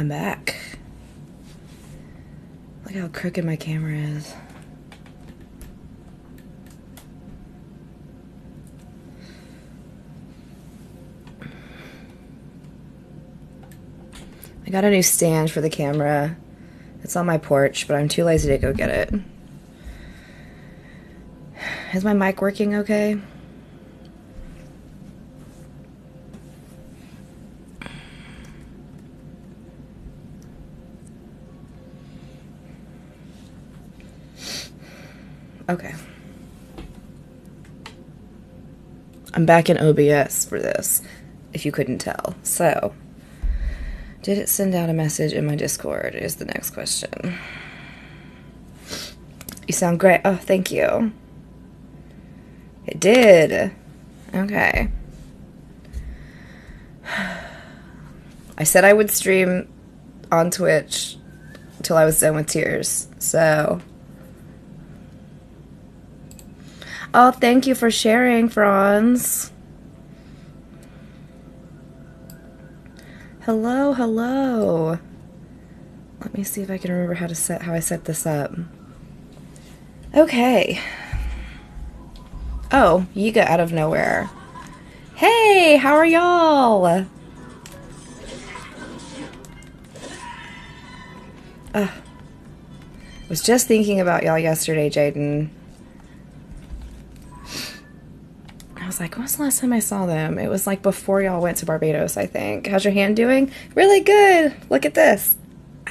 I'm back. Look how crooked my camera is. I got a new stand for the camera. It's on my porch, but I'm too lazy to go get it. Is my mic working okay? Okay. I'm back in OBS for this, if you couldn't tell. So, did it send out a message in my Discord? Is the next question. You sound great. Oh, thank you. It did. Okay. I said I would stream on Twitch until I was done with tears. So. Oh, thank you for sharing, Franz. Hello, hello. Let me see if I can remember how to set how I set this up. Okay. Oh, you Yiga out of nowhere. Hey, how are y'all? Uh, was just thinking about y'all yesterday, Jaden. I was the last time I saw them? It was like before y'all went to Barbados, I think. How's your hand doing? Really good. Look at this.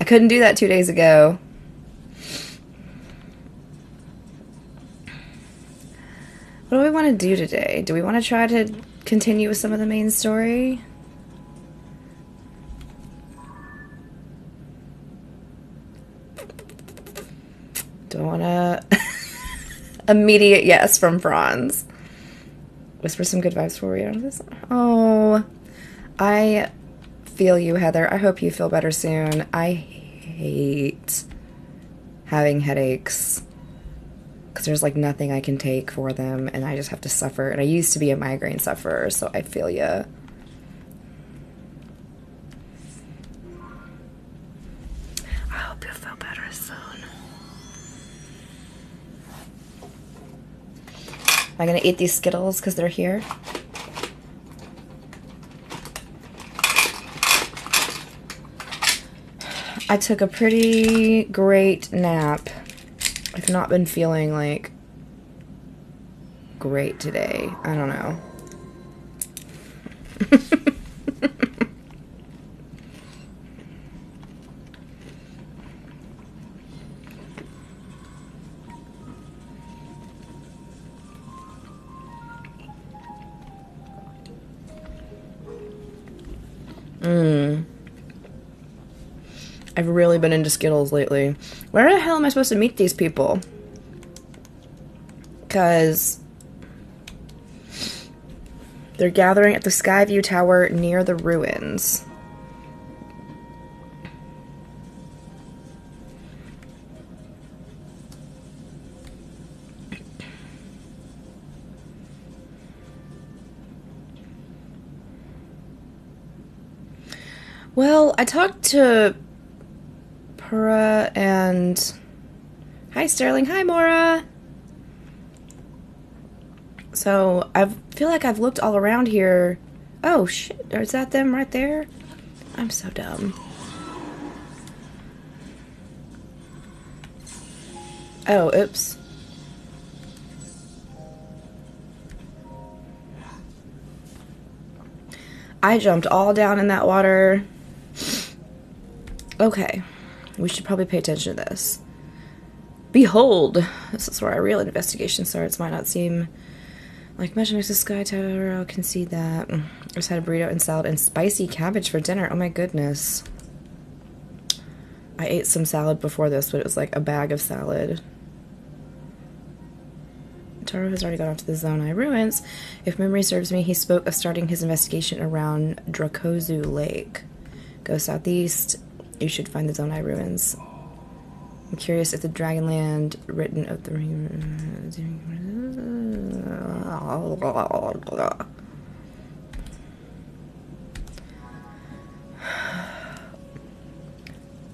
I couldn't do that two days ago. What do we want to do today? Do we want to try to continue with some of the main story? Want to. Immediate yes from Franz. Whisper some good vibes for you. Oh, I feel you, Heather. I hope you feel better soon. I hate having headaches because there's like nothing I can take for them, and I just have to suffer. And I used to be a migraine sufferer, so I feel you. I hope you feel better soon. Am I gonna eat these Skittles because they're here? I took a pretty great nap. I've not been feeling like great today. I don't know. Been into Skittles lately. Where the hell am I supposed to meet these people? Because they're gathering at the Skyview Tower near the ruins. Well, I talked to Pura and hi Sterling, hi Mora. So I feel like I've looked all around here. Oh shit, is that them right there? I'm so dumb. Oh, oops. I jumped all down in that water. Okay. We should probably pay attention to this. Behold, this is where our real investigation starts. Might not seem like much next to Sky Tower. I'll concede that. I just had a burrito and salad and spicy cabbage for dinner. Oh my goodness. I ate some salad before this, but it was like a bag of salad. Tauro has already gone off to the Zonai ruins. If memory serves me, he spoke of starting his investigation around Dracozu Lake. Go southeast, you should find the Zonai ruins. I'm curious if the Dragonland written of the.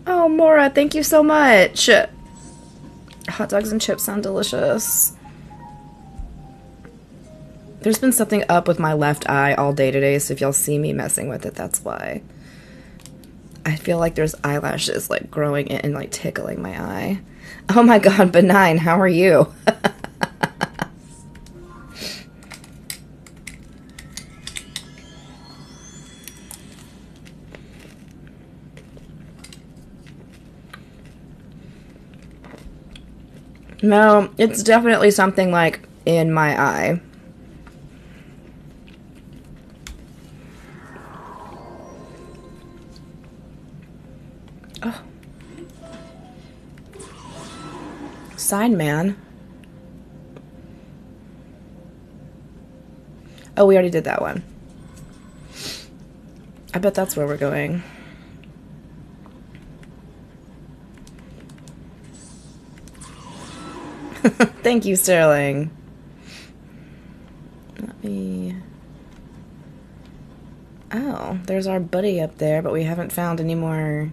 Oh, Mora, thank you so much. Hot dogs and chips sound delicious. There's been something up with my left eye all day today, so if y'all see me messing with it, that's why. I feel like there's eyelashes like growing in and like tickling my eye. Oh my god, benign, how are you? no, it's definitely something like in my eye. Sign man. Oh, we already did that one. I bet that's where we're going. Thank you, Sterling. Let me... Oh, there's our buddy up there, but we haven't found any more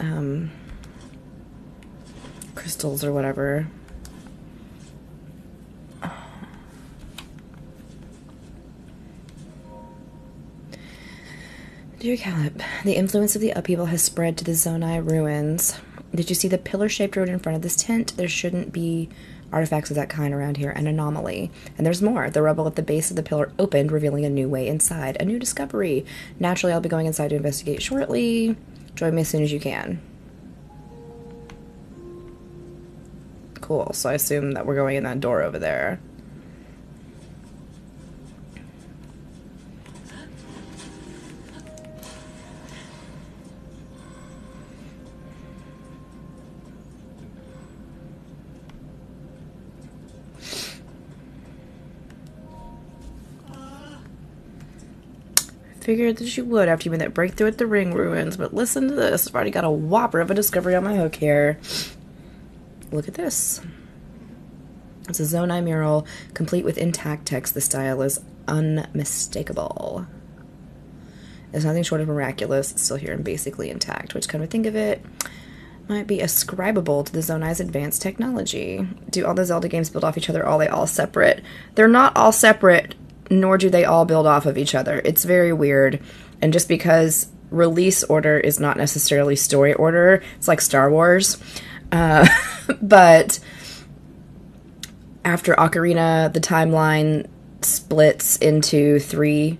um, crystals or whatever. Dear Caleb, the influence of the upheaval has spread to the Zonai ruins. Did you see the pillar-shaped road in front of this tent? There shouldn't be artifacts of that kind around here, an anomaly. And there's more. The rubble at the base of the pillar opened, revealing a new way inside, a new discovery. Naturally, I'll be going inside to investigate shortly. Join me as soon as you can. Cool, so I assume that we're going in that door over there. I figured that you would after you made that breakthrough at the ring ruins, but listen to this. I've already got a whopper of a discovery on my hook here. Look at this. It's a Zonai mural, complete with intact text. The style is unmistakable. It's nothing short of miraculous. It's still here and basically intact, which, kind of think of it, might be ascribable to the Zonai's advanced technology. Do all the Zelda games build off each other? Are they all separate? They're not all separate nor do they all build off of each other. It's very weird. And just because release order is not necessarily story order, it's like Star Wars. Uh, but after Ocarina, the timeline splits into three.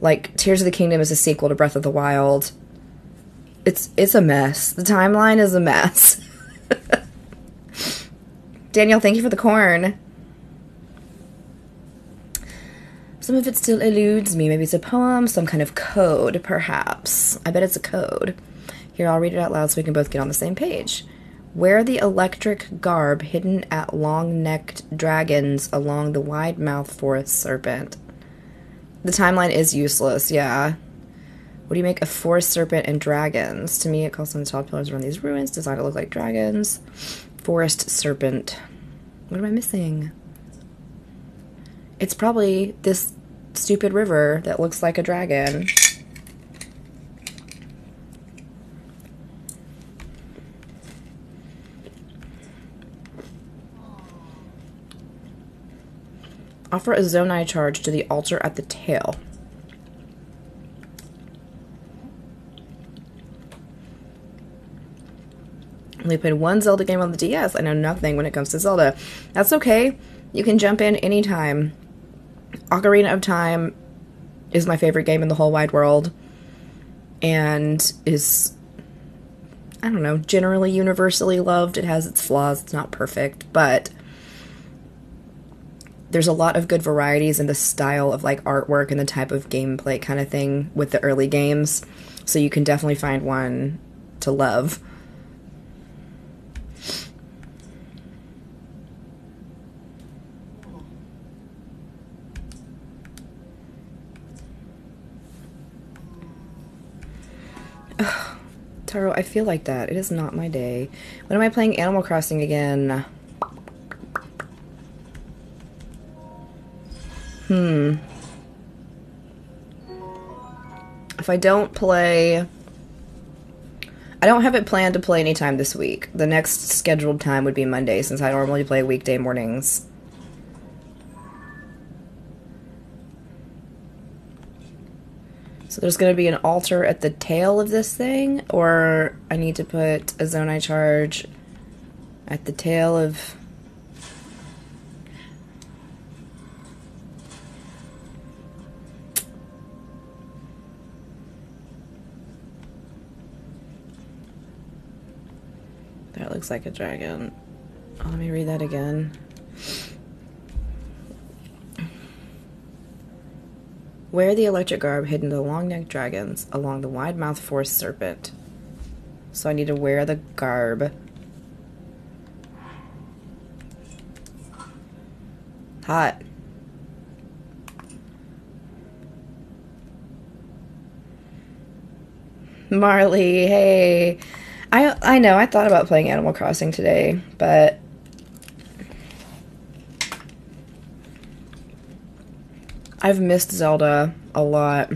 Like Tears of the Kingdom is a sequel to Breath of the Wild. It's it's a mess. The timeline is a mess. Daniel, thank you for the corn. Some of it still eludes me. Maybe it's a poem, some kind of code, perhaps. I bet it's a code. Here, I'll read it out loud so we can both get on the same page. Wear the electric garb hidden at long necked dragons along the wide mouthed forest serpent. The timeline is useless, yeah. What do you make of forest serpent and dragons? To me, it calls on the tall pillars around these ruins, designed to look like dragons. Forest serpent. What am I missing? It's probably this stupid river that looks like a dragon. Offer a Zonai charge to the altar at the tail. Only played one Zelda game on the DS. I know nothing when it comes to Zelda. That's okay. You can jump in anytime. Ocarina of Time is my favorite game in the whole wide world and is I don't know, generally universally loved. It has its flaws, it's not perfect, but there's a lot of good varieties in the style of like artwork and the type of gameplay kind of thing with the early games. So you can definitely find one to love. Taro, I feel like that. It is not my day. When am I playing Animal Crossing again? Hmm. If I don't play I don't have it planned to play anytime this week. The next scheduled time would be Monday since I normally play weekday mornings. So there's going to be an altar at the tail of this thing, or I need to put a Zonai charge at the tail of That looks like a dragon. Oh, let me read that again. Wear the electric garb hidden the long necked dragons along the wide mouthed forest serpent. So I need to wear the garb. Hot. Marley, hey. I I know I thought about playing Animal Crossing today, but I've missed Zelda a lot.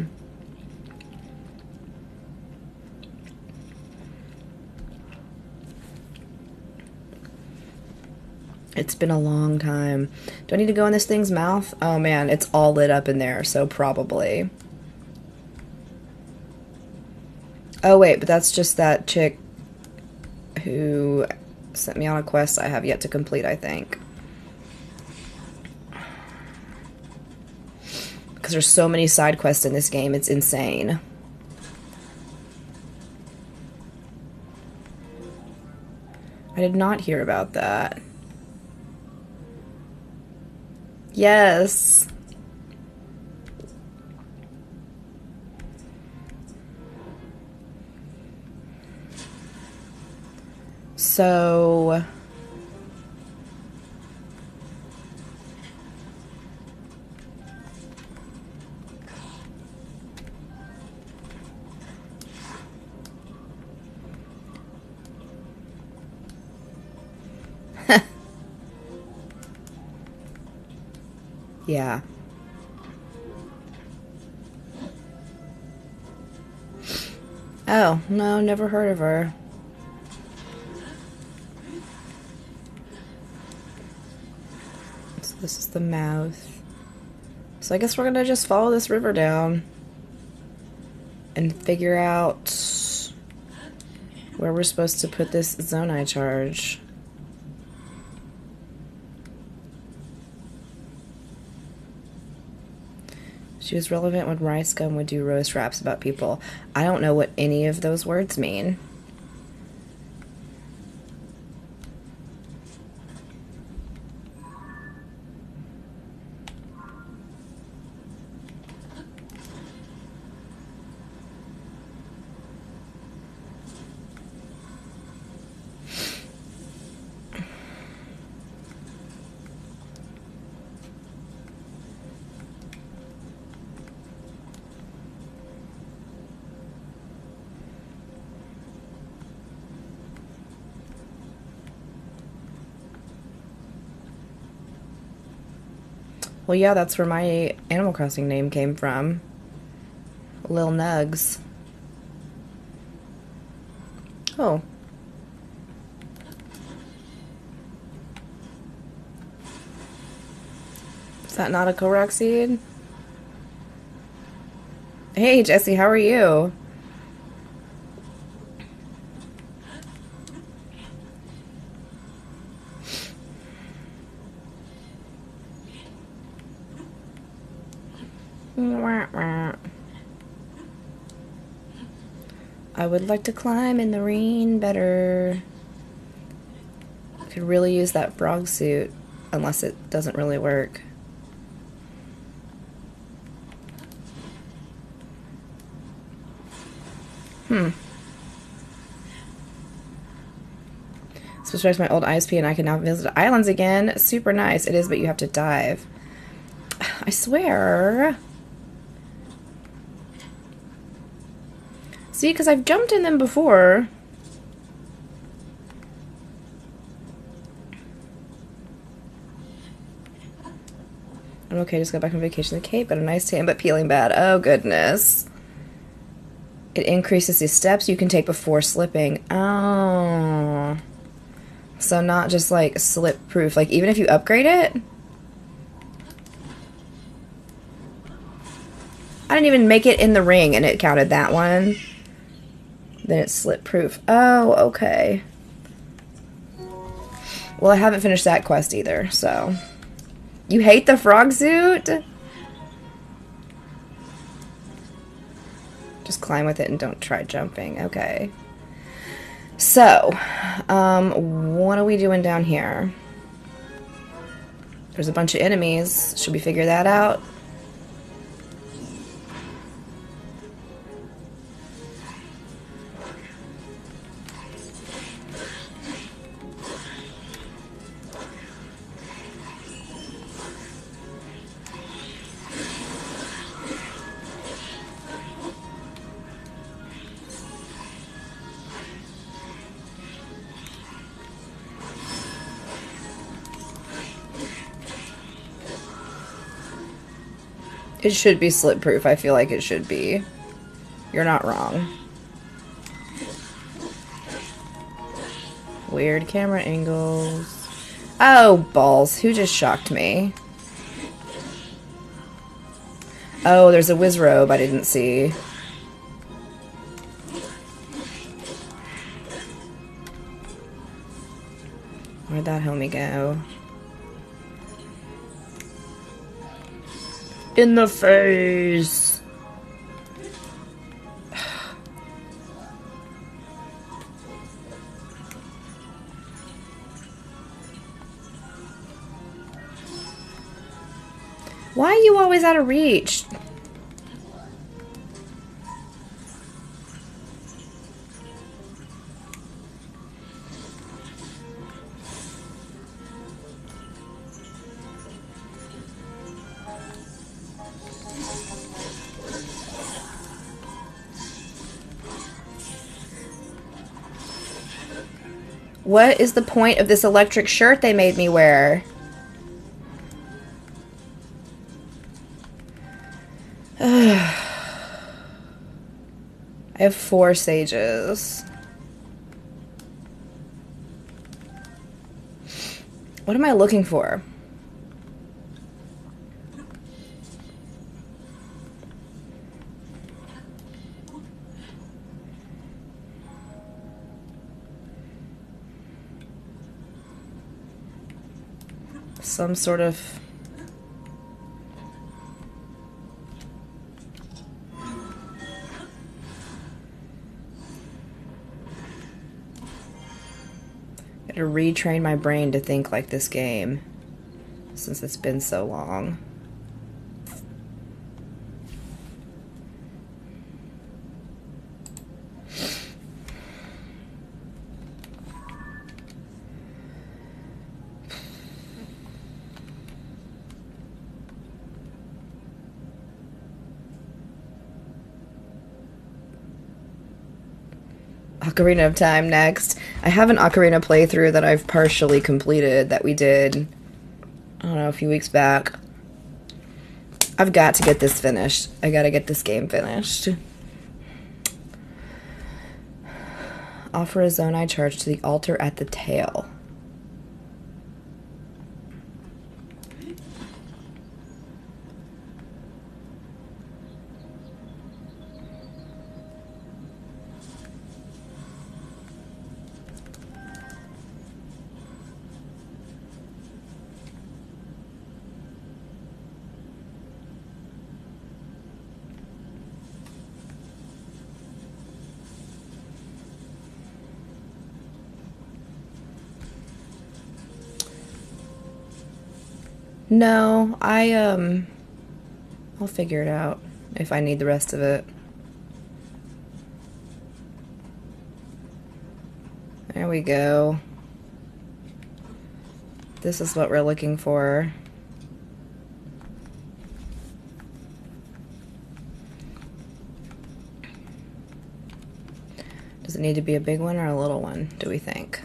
It's been a long time. Do I need to go in this thing's mouth? Oh man, it's all lit up in there, so probably. Oh wait, but that's just that chick who sent me on a quest I have yet to complete, I think. Because there's so many side quests in this game, it's insane. I did not hear about that. Yes. So yeah. Oh, no, never heard of her. This is the mouth. So I guess we're gonna just follow this river down and figure out where we're supposed to put this Zonai charge. She was relevant when RiceGum would do roast raps about people. I don't know what any of those words mean. Well, yeah, that's where my Animal Crossing name came from. Lil Nugs. Oh. Is that not a Korok seed? Hey, Jesse, how are you? I would like to climb in the rain better. Could really use that frog suit, unless it doesn't really work. Hmm. Switch back my old ISP and I can now visit islands again. Super nice. It is, but you have to dive. I swear. See, because I've jumped in them before. I'm okay, just got back from vacation to Cape, got a nice tan, but peeling bad. Oh, goodness. It increases the steps you can take before slipping. Oh. So not just like slip proof. Like even if you upgrade it. I didn't even make it in the ring and it counted that one. Then it's slip proof. Oh, okay. Well, I haven't finished that quest either, so. You hate the frog suit? Just climb with it and don't try jumping. Okay. So, um, what are we doing down here? There's a bunch of enemies. Should we figure that out? It should be slip proof. I feel like it should be. You're not wrong. Weird camera angles. Oh, balls. Who just shocked me? Oh, there's a Wizzrobe I didn't see. Where'd that homie go? In the face. Why are you always out of reach? What is the point of this electric shirt they made me wear? I have four sages. What am I looking for? Some sort of Gotta retrain my brain to think like this game since it's been so long. Ocarina of Time next. I have an Ocarina playthrough that I've partially completed that we did, I don't know, a few weeks back. I've got to get this finished. I gotta get this game finished. Offer a Zonai charge to the altar at the tail. No, I, um, I'll figure it out if I need the rest of it. There we go. This is what we're looking for. Does it need to be a big one or a little one, do we think?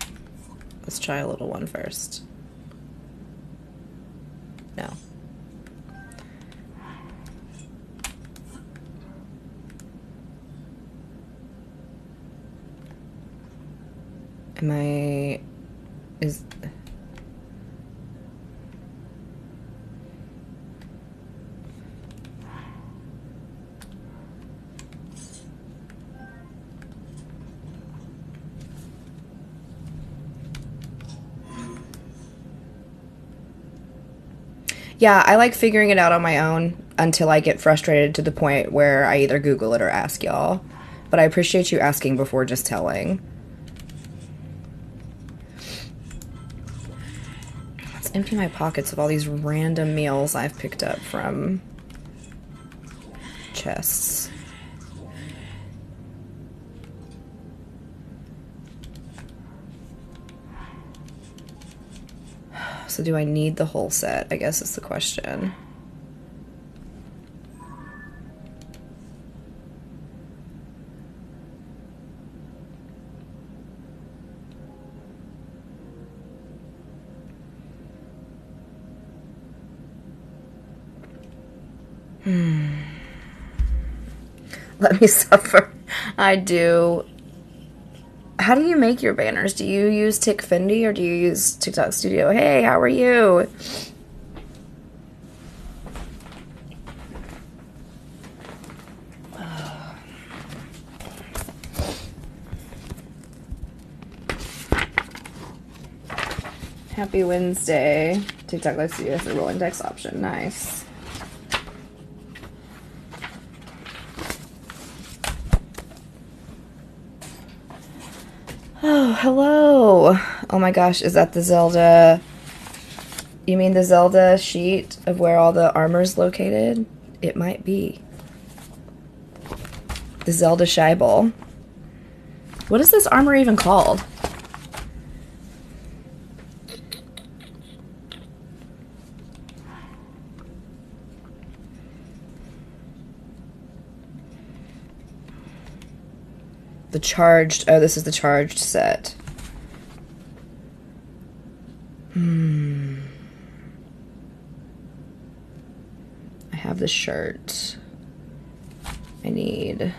Let's try a little one first. No. Am I. Is. Yeah, I like figuring it out on my own until I get frustrated to the point where I either Google it or ask y'all. But I appreciate you asking before just telling. Empty my pockets of all these random meals I've picked up from chests. So do I need the whole set? I guess is the question. Hmm. Me suffer. I do. How do you make your banners? Do you use TikFinity or do you use TikTok Studio? Hey, how are you? Happy Wednesday. TikTok Live Studio has a rolling text option. Nice. Oh, hello. Oh my gosh, is that the Zelda? You mean the Zelda sheet of where all the armor's located? It might be. The Zelda Scheibel. What is this armor even called? The charged. Oh, this is the charged set. Hmm. I have the shirt. I need.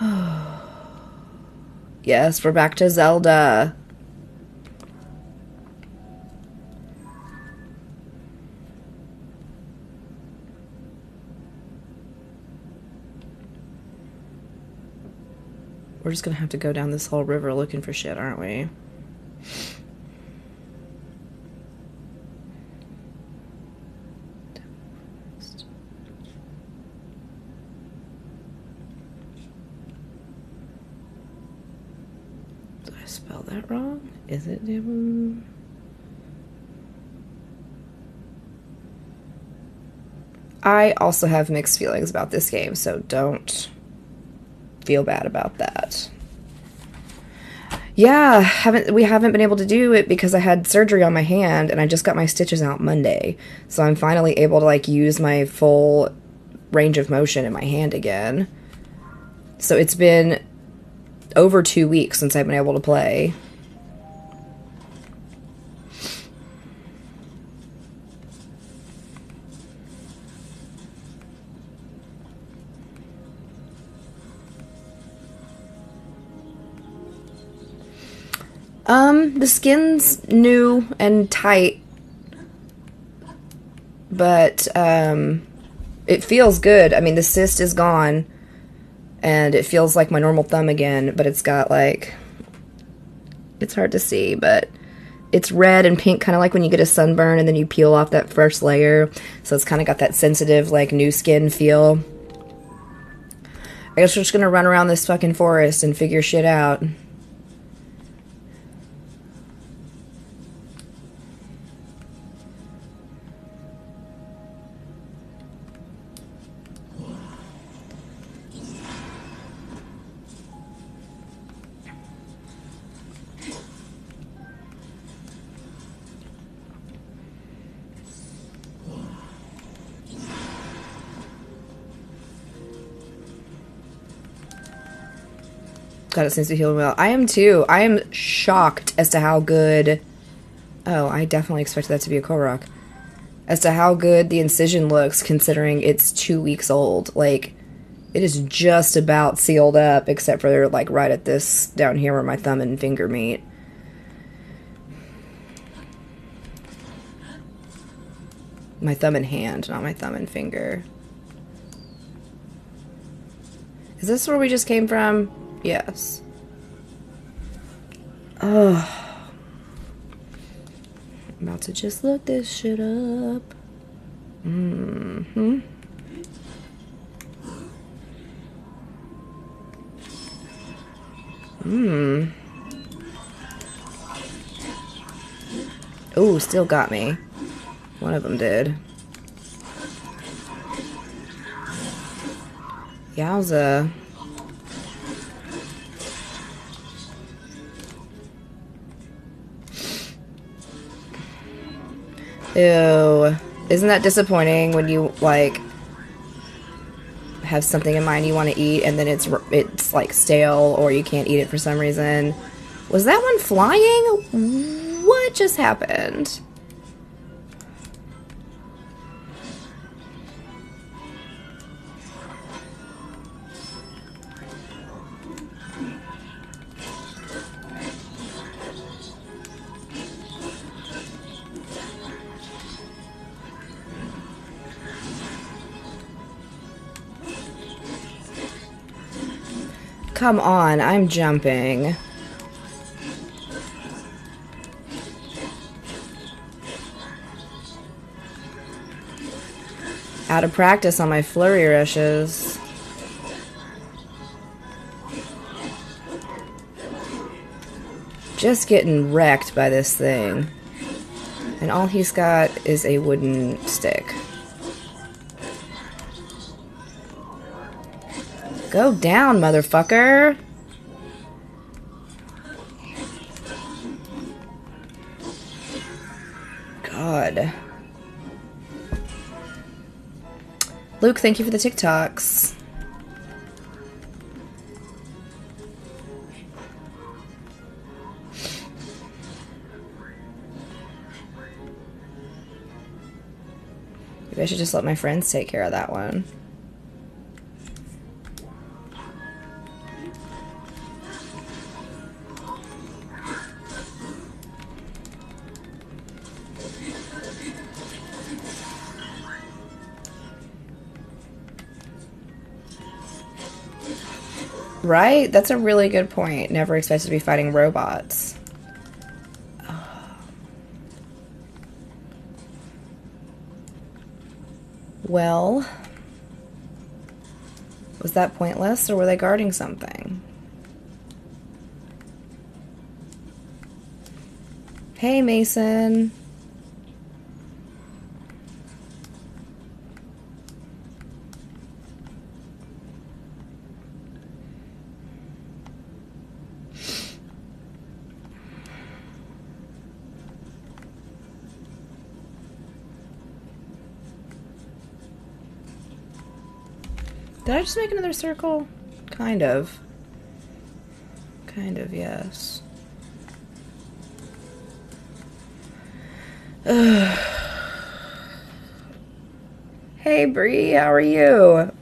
Yes, we're back to Zelda. We're just gonna have to go down this whole river looking for shit, aren't we? Did I spell that wrong? Is it? I also have mixed feelings about this game, so don't feel bad about that. Yeah, haven't we haven't been able to do it because I had surgery on my hand and I just got my stitches out Monday. So I'm finally able to like use my full range of motion in my hand again. So it's been over 2 weeks since I've been able to play. The skin's new and tight, but um, it feels good. I mean, the cyst is gone, and it feels like my normal thumb again. But it's got like, it's hard to see, but it's red and pink, kind of like when you get a sunburn and then you peel off that first layer. So it's kind of got that sensitive, like new skin feel. I guess we're just gonna run around this fucking forest and figure shit out. God, it seems to heal well. I am too. I am shocked as to how good. Oh, I definitely expected that to be a Korok. as to how good the incision looks considering it's two weeks old. Like, it is just about sealed up, except for like right at this down here where my thumb and finger meet. My thumb and hand, not my thumb and finger. Is this where we just came from? Yes. Oh. I'm about to just look this shit up. Mm-hmm. Hmm. Ooh, still got me. One of them did. Yowza. Ew. Isn't that disappointing when you, like, have something in mind you want to eat and then it's it's like stale or you can't eat it for some reason. Was that one flying? What just happened? Come on, I'm jumping. Out of practice on my flurry rushes. Just getting wrecked by this thing. And all he's got is a wooden stick. Go down, motherfucker. God. Luke, thank you for the TikToks. Maybe I should just let my friends take care of that one. Right? That's a really good point. Never expected to be fighting robots. Well, was that pointless or were they guarding something? Hey, Mason. Did I just make another circle? Kind of. Kind of, yes. hey, Bree, how are you?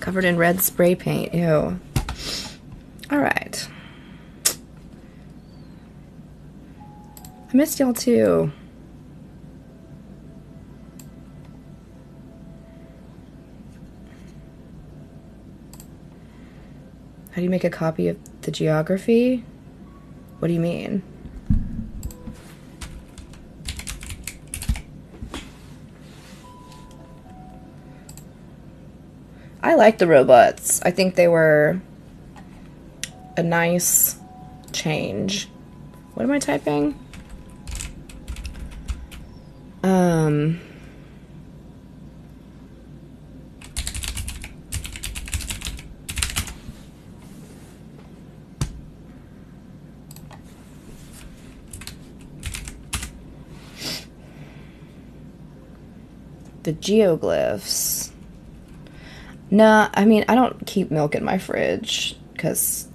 Covered in red spray paint, ew. Alright. I missed y'all too. Make a copy of the geography? What do you mean? I like the robots. I think they were a nice change. What am I typing? Um... the geoglyphs. Nah, I mean, I don't keep milk in my fridge because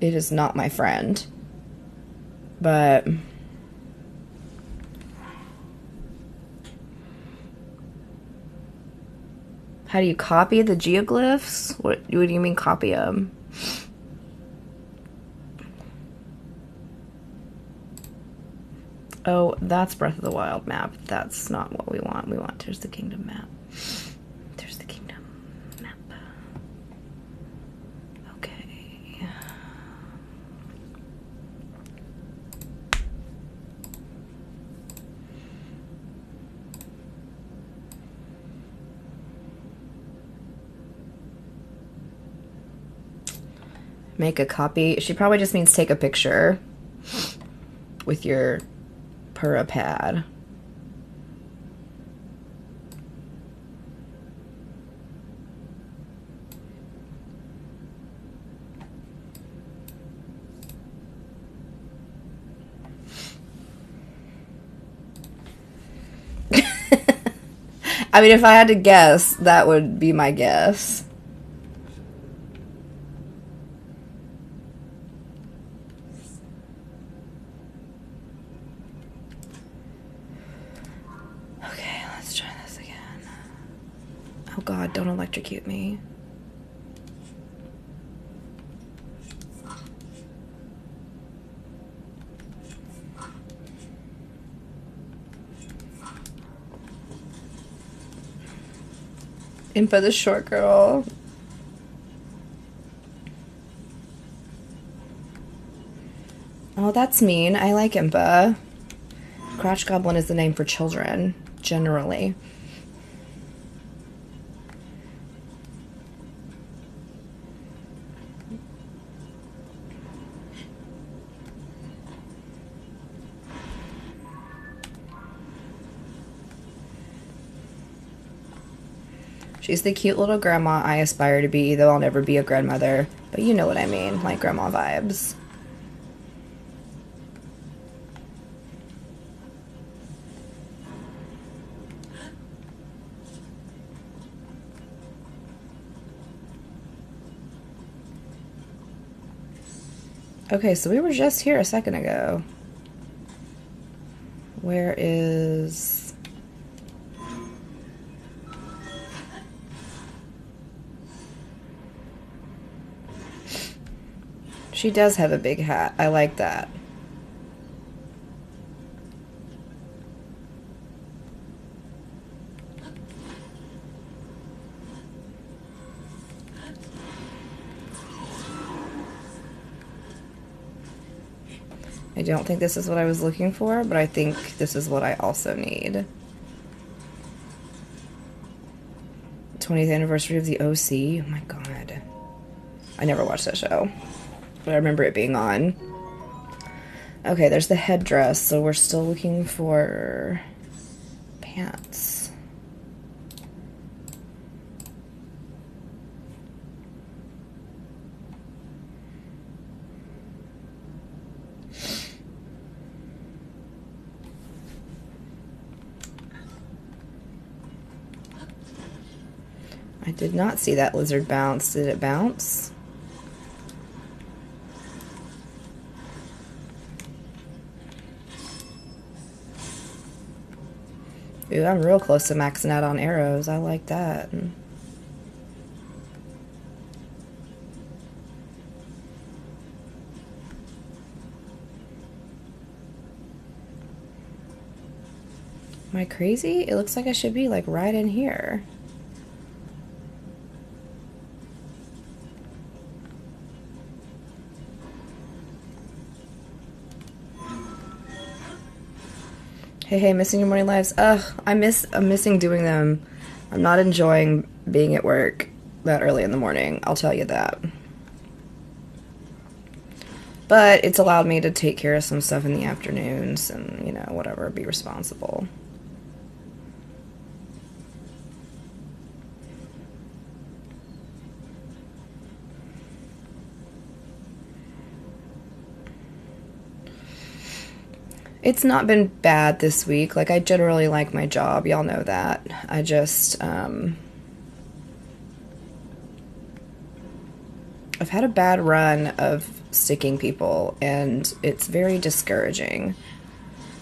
it is not my friend. But. How do you copy the geoglyphs? What, what do you mean copy them? Oh, that's Breath of the Wild map. That's not what we want. We want Tears the Kingdom map. Of the Kingdom map. Okay. Make a copy. She probably just means take a picture with your Purah pad. I mean, if I had to guess, that would be my guess. Okay, let's try this again. Oh god, don't electrocute me. Impa the short girl. Oh, that's mean. I like Impa. Crotch Goblin is the name for children, generally. She's the cute little grandma I aspire to be, though I'll never be a grandmother. But you know what I mean, like grandma vibes. Okay, so we were just here a second ago. Where is... She does have a big hat. I like that. I don't think this is what I was looking for, but I think this is what I also need. 20th anniversary of the OC. Oh my god. I never watched that show, but I remember it being on. Okay, there's the headdress, so we're still looking for pants. I did not see that lizard bounce. Did it bounce? Ooh, I'm real close to maxing out on arrows. I like that. Am I crazy? It looks like I should be like right in here. Hey, hey, missing your morning lives. Ugh, I miss. I'm missing doing them. I'm not enjoying being at work that early in the morning. I'll tell you that. But it's allowed me to take care of some stuff in the afternoons and you know whatever, be responsible. It's not been bad this week. Like, I generally like my job. Y'all know that. I just, um, I've had a bad run of sticking people, and it's very discouraging.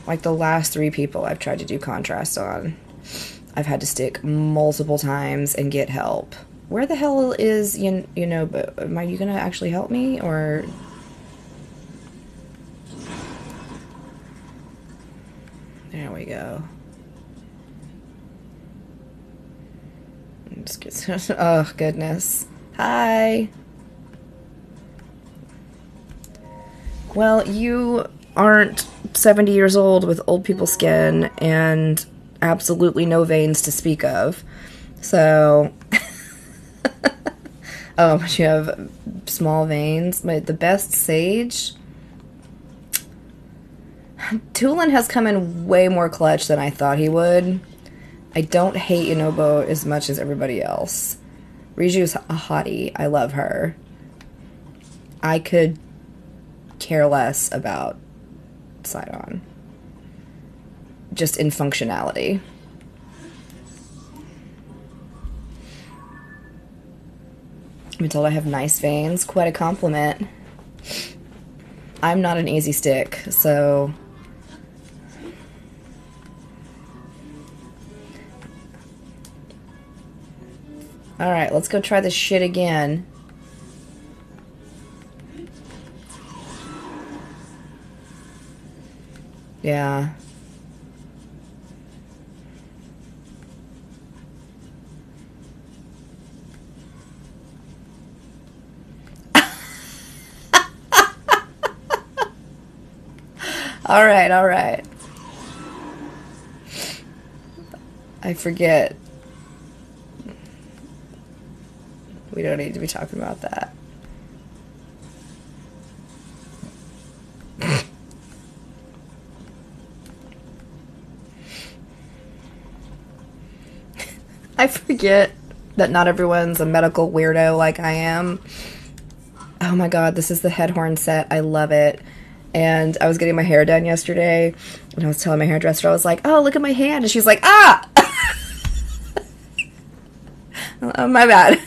Like, the last three people I've tried to do contrast on, I've had to stick multiple times and get help. Where the hell is you, you know, am I you to actually help me or There we go. Get, oh goodness. Hi. Well, you aren't 70 years old with old people skin and absolutely no veins to speak of. So, oh, but um, you have small veins. But the best sage. Tulin has come in way more clutch than I thought he would. I don't hate Yunobo as much as everybody else. Riju's a hottie. I love her. I could care less about Sidon. Just in functionality. Been told I have nice veins. Quite a compliment. I'm not an easy stick, so Alright, let's go try this shit again. Yeah. all right, all right. I forget. We don't need to be talking about that. I forget that not everyone's a medical weirdo like I am. Oh my god, this is the head horn set. I love it. And I was getting my hair done yesterday, and I was telling my hairdresser, I was like, "Oh, look at my hand," and she's like, "Ah." oh, my bad.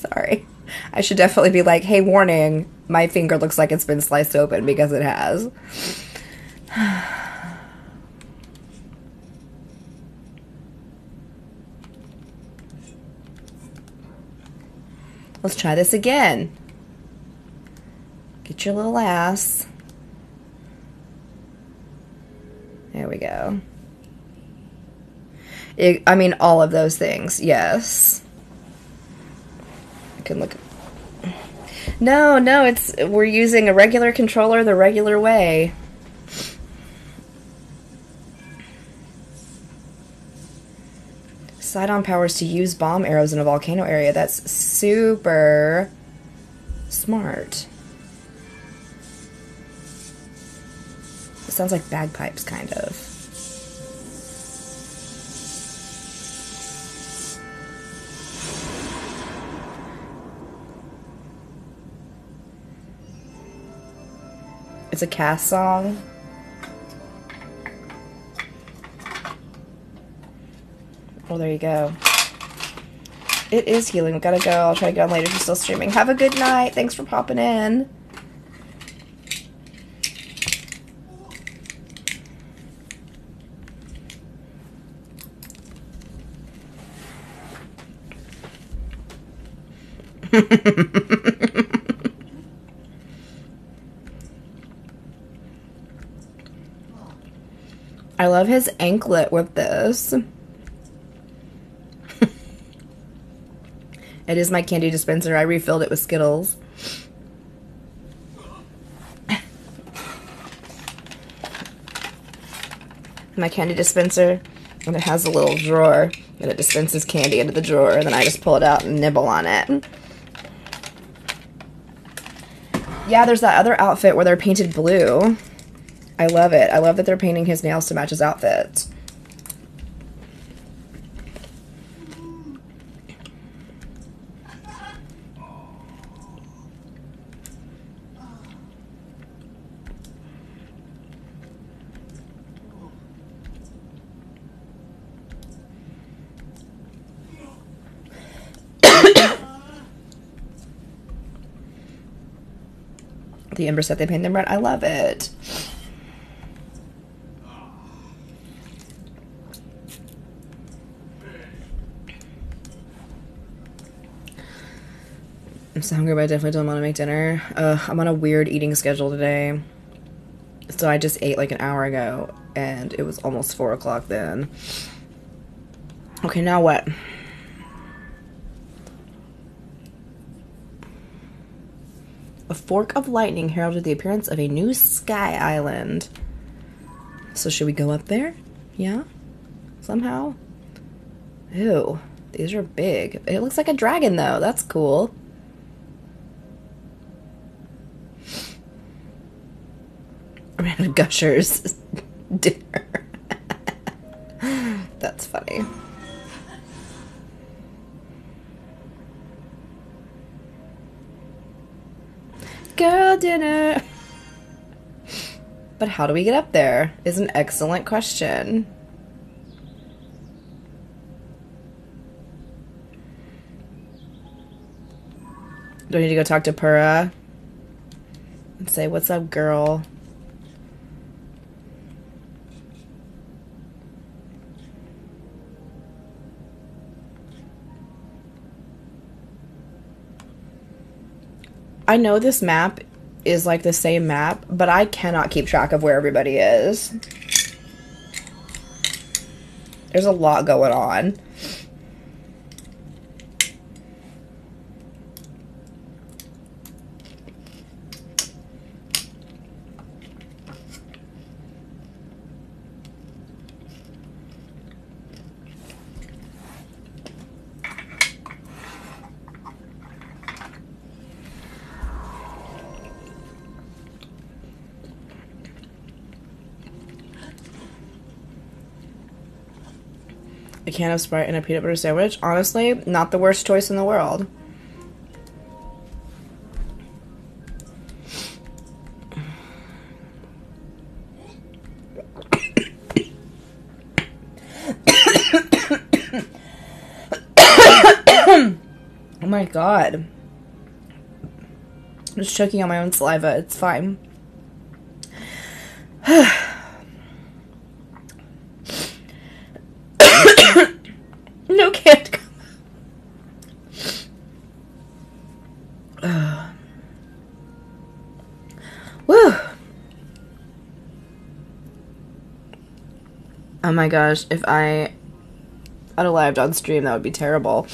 Sorry. I should definitely be like, hey, warning, my finger looks like it's been sliced open because it has. Let's try this again. Get your little ass. There we go. It, I mean, all of those things, yes. Can look. No, no, it's we're using a regular controller the regular way. Sidon powers to use bomb arrows in a volcano area. That's super smart. It sounds like bagpipes, kind of. It's a cast song. Well, there you go. It is healing. We gotta go. I'll try to get on later if you're still streaming. Have a good night. Thanks for popping in. love his anklet with this. it is my candy dispenser. I refilled it with Skittles. my candy dispenser and it has a little drawer and it dispenses candy into the drawer and then I just pull it out and nibble on it. Yeah, there's that other outfit where they're painted blue. I love it. I love that they're painting his nails to match his outfit. the Ember set they paint them red. I love it. I'm so hungry, but I definitely don't want to make dinner. I'm on a weird eating schedule today. So I just ate like an hour ago, and it was almost 4 o'clock then. Okay, now what? A fork of lightning heralded the appearance of a new sky island. So should we go up there? Yeah? Somehow? Ew. These are big. It looks like a dragon though. That's cool. Gushers dinner. That's funny. Girl dinner. But how do we get up there? Is an excellent question. Do I need to go talk to Purah? And say, what's up, girl? I know this map is like the same map, but I cannot keep track of where everybody is. There's a lot going on. Can of Sprite and a peanut butter sandwich. Honestly, not the worst choice in the world. oh my god. I'm just choking on my own saliva. It's fine. Oh my gosh, if I live on stream, that would be terrible.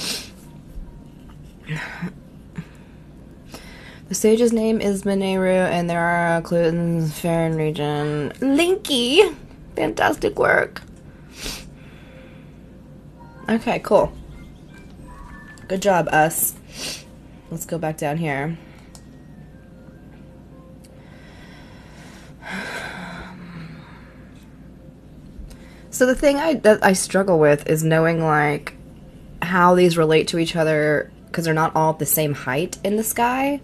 The sage's name is Mineru, and there are clues in region. Linky! Fantastic work. Okay, cool. Good job, us. Let's go back down here. The thing I that I struggle with is knowing like how these relate to each other because they're not all at the same height in the sky.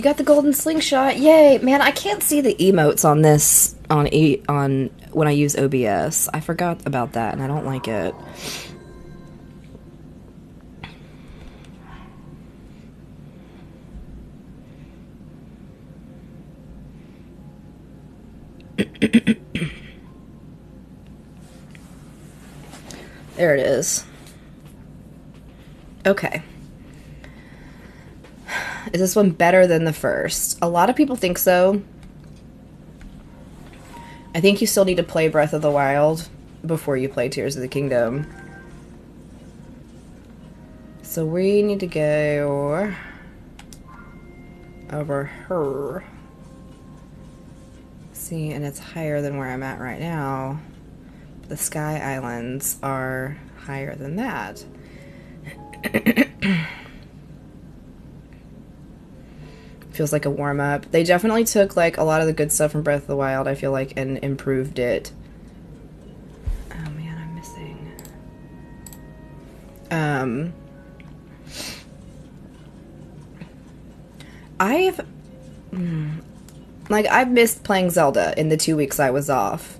You got the golden slingshot. Yay, man, I can't see the emotes on this on e on when I use OBS. I forgot about that and I don't like it. there it is. Okay. Is this one better than the first? A lot of people think so. I think you still need to play Breath of the Wild before you play Tears of the Kingdom. So we need to go over her. See, and it's higher than where I'm at right now. The Sky Islands are higher than that. feels like a warm up. They definitely took like a lot of the good stuff from Breath of the Wild, I feel like, and improved it. Oh man, I'm missing. Um I've mm, like I've missed playing Zelda in the 2 weeks I was off.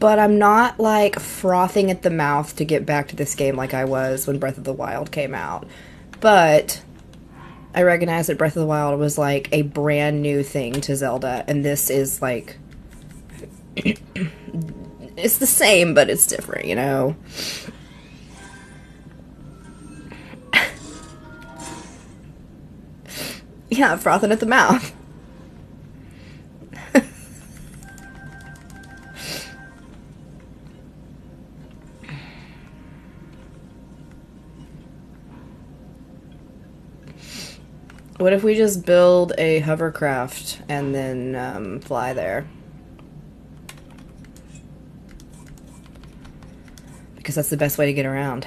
but I'm not like frothing at the mouth to get back to this game like I was when Breath of the Wild came out. But I recognize that Breath of the Wild was like a brand new thing to Zelda, and this is like. it's the same, but it's different, you know? yeah, frothing at the mouth. What if we just build a hovercraft and then um, fly there? Because that's the best way to get around.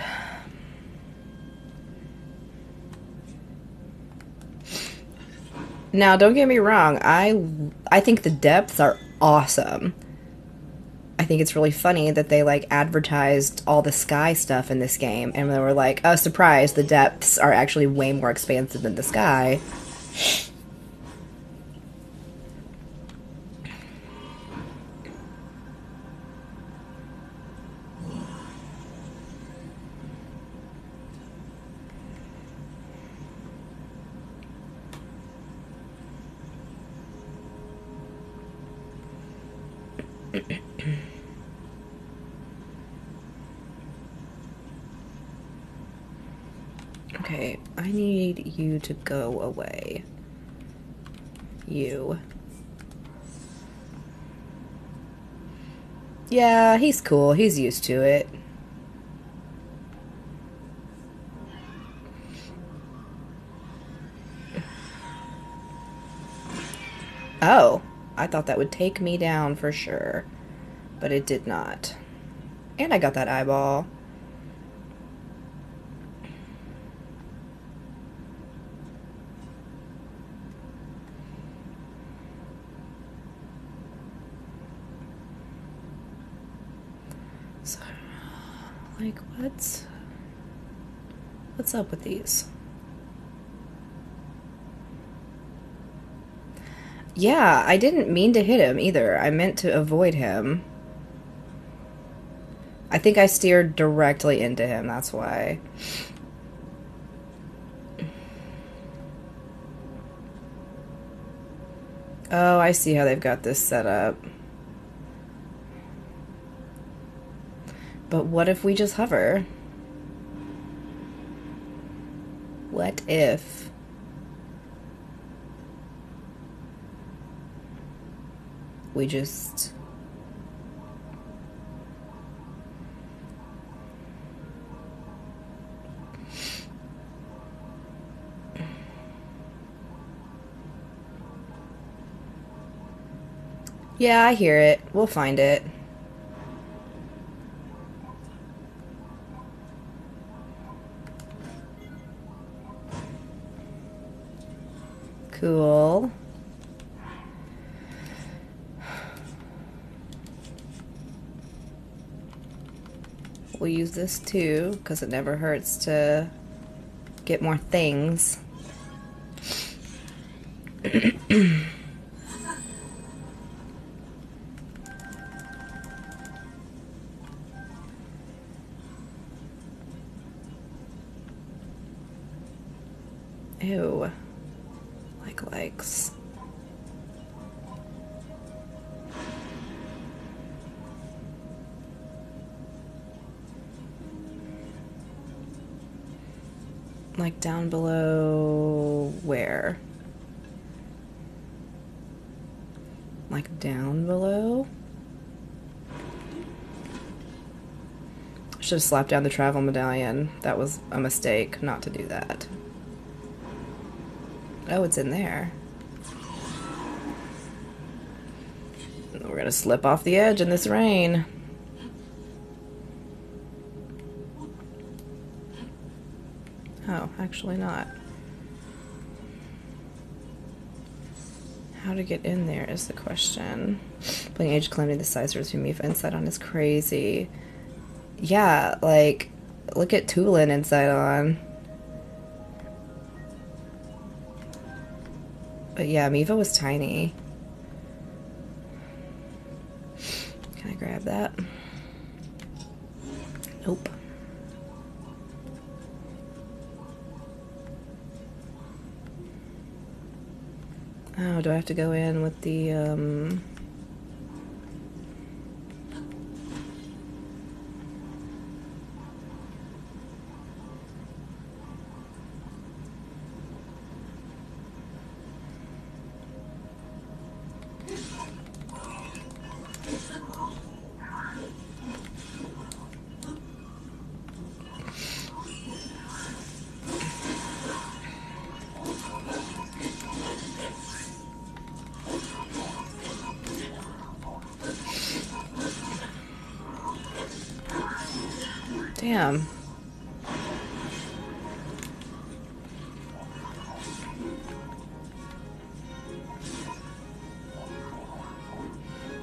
Now, don't get me wrong. I I think the depths are awesome. I think it's really funny that they like advertised all the sky stuff in this game, and they were like, "Oh, surprise! The depths are actually way more expansive than the sky." Okay, I need you to go away. You. Yeah, he's cool. He's used to it. Oh, I thought that would take me down for sure. But it did not. And I got that eyeball. So, like, what's what's up with these? Yeah, I didn't mean to hit him either. I meant to avoid him. I think I steered directly into him, that's why. Oh, I see how they've got this set up. But what if we just hover? What if? We just. Yeah, I hear it. We'll find it. Cool. We'll use this too, because it never hurts to get more things. below where? Like down below? Should have slapped down the travel medallion. That was a mistake not to do that. Oh, it's in there. We're gonna slip off the edge in this rain. Oh, actually not. How to get in there is the question. Playing Age Calamity the size of Mipha inside on is crazy. Yeah, like, look at Tulin inside on. But yeah, Mipha was tiny. Can I grab that. Nope. Oh, do I have to go in with the, um...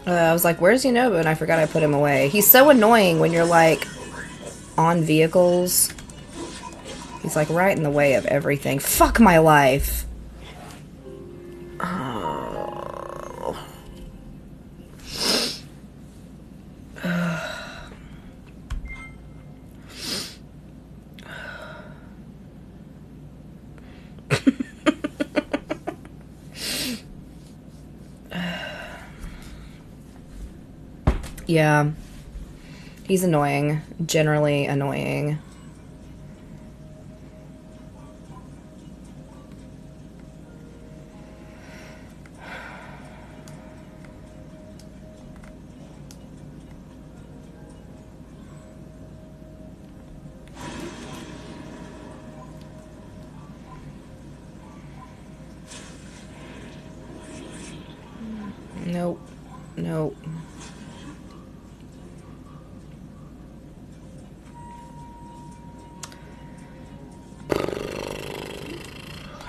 Uh, I was like, where's Yunobo? And I forgot I put him away. He's so annoying when you're like on vehicles. He's like right in the way of everything. Fuck my life. Oh. Yeah. He's annoying. Generally annoying.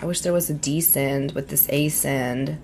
Wish there was a descend with this ascend.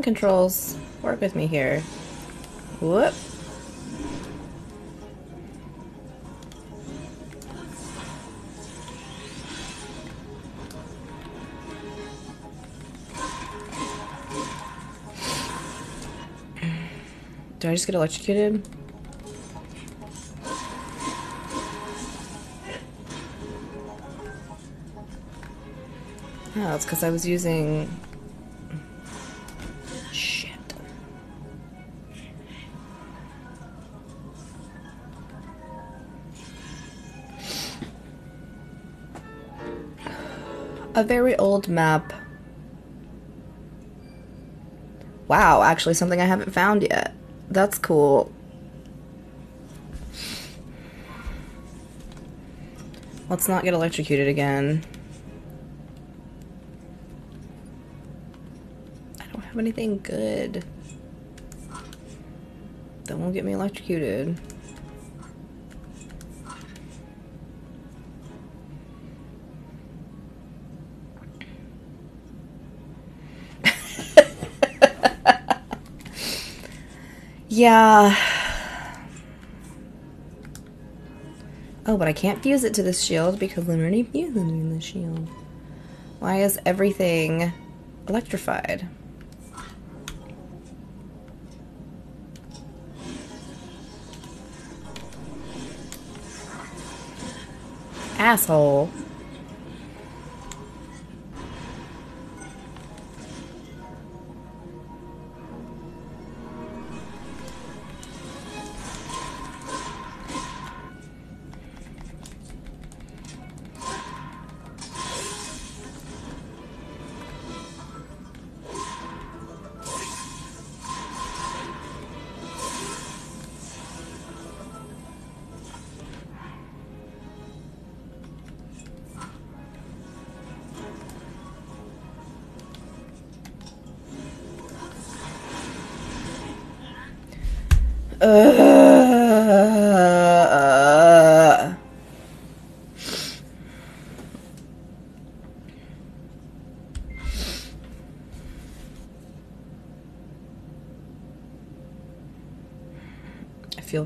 On, controls. Work with me here. Whoop. Did I just get electrocuted? Oh, it's because I was using A very old map. Wow, actually something I haven't found yet. That's cool. Let's not get electrocuted again. I don't have anything good. That won't get me electrocuted. Yeah. Oh, but I can't fuse it to this shield because I'm already fusing the shield. Why is everything electrified? Asshole.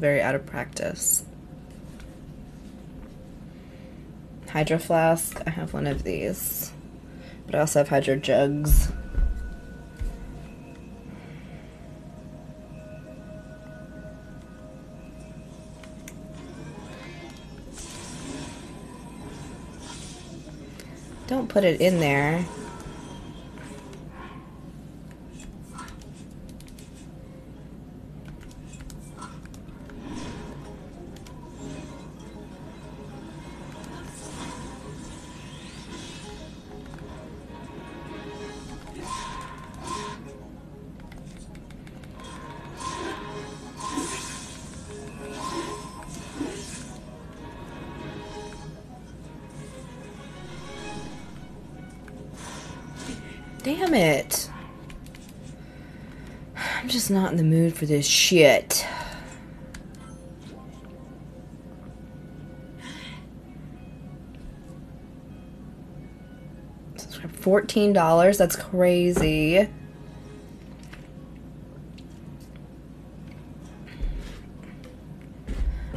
Very out of practice. Hydro flask. I have one of these. But I also have hydro jugs. Don't put it in there. For this shit. $14, that's crazy.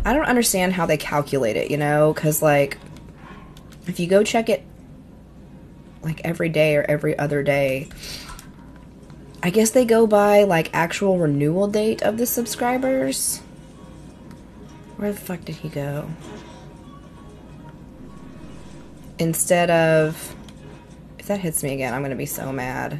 I don't understand how they calculate it, you know? Because, like, if you go check it like every day or every other day. I guess they go by like actual renewal date of the subscribers. Where the fuck did he go? Instead of if that hits me again, I'm going to be so mad.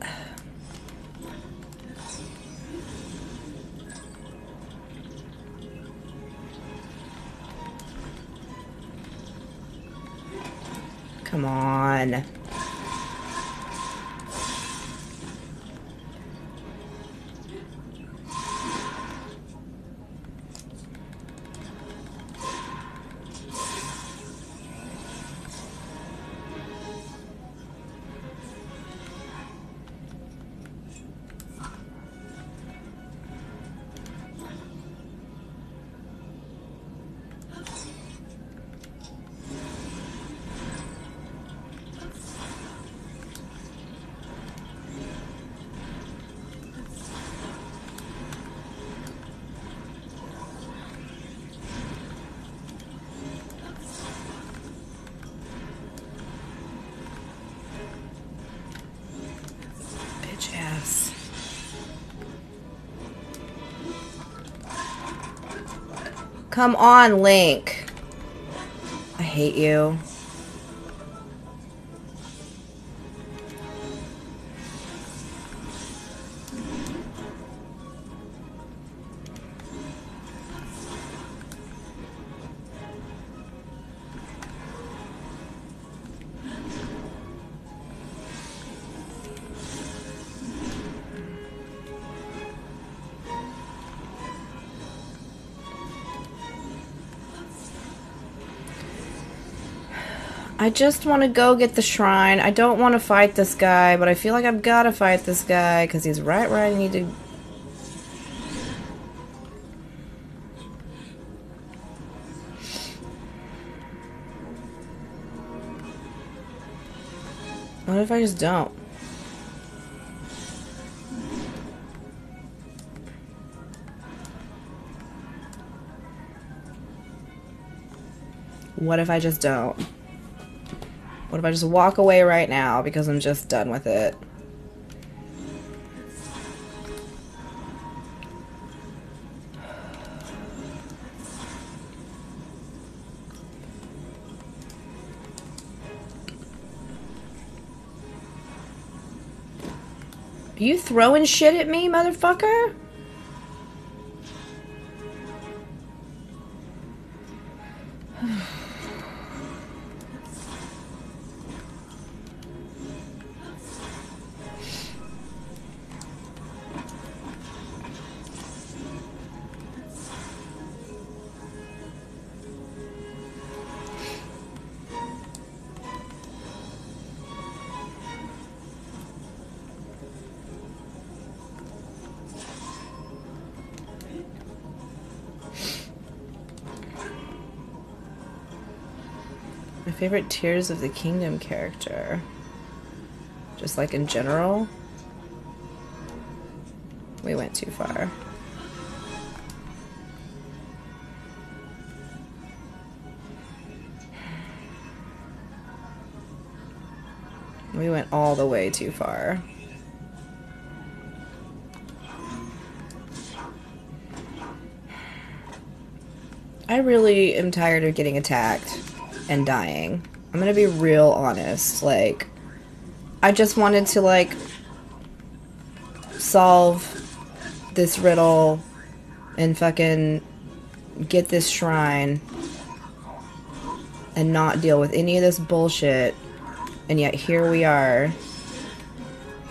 Come on. Come on, Link. I hate you. I just want to go get the shrine. I don't want to fight this guy, but I feel like I've got to fight this guy because he's right where I need to. What if I just don't? What if I just don't? What if I just walk away right now because I'm just done with it? You throwing shit at me, motherfucker? Favorite Tears of the Kingdom character. Just like in general. We went too far. We went all the way too far. I really am tired of getting attacked and dying. I'm gonna be real honest. Like, I just wanted to, like, solve this riddle and fucking get this shrine and not deal with any of this bullshit. And yet here we are,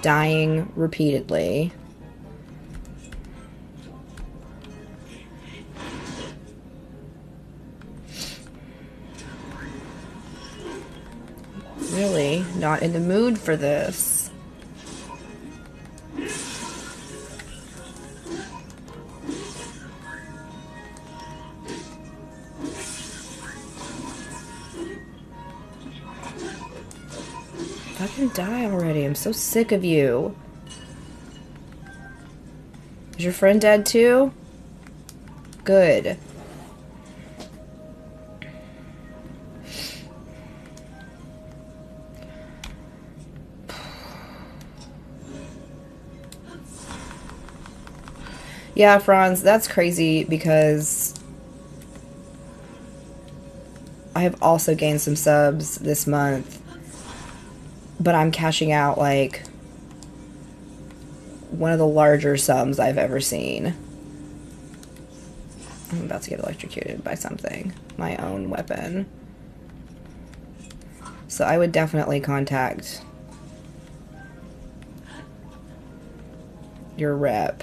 dying repeatedly. Not in the mood for this. Fucking die already. I'm so sick of you. Is your friend dead too? Good. Yeah, Franz, that's crazy because I have also gained some subs this month, but I'm cashing out like one of the larger sums I've ever seen. I'm about to get electrocuted by something, my own weapon. So I would definitely contact your rep.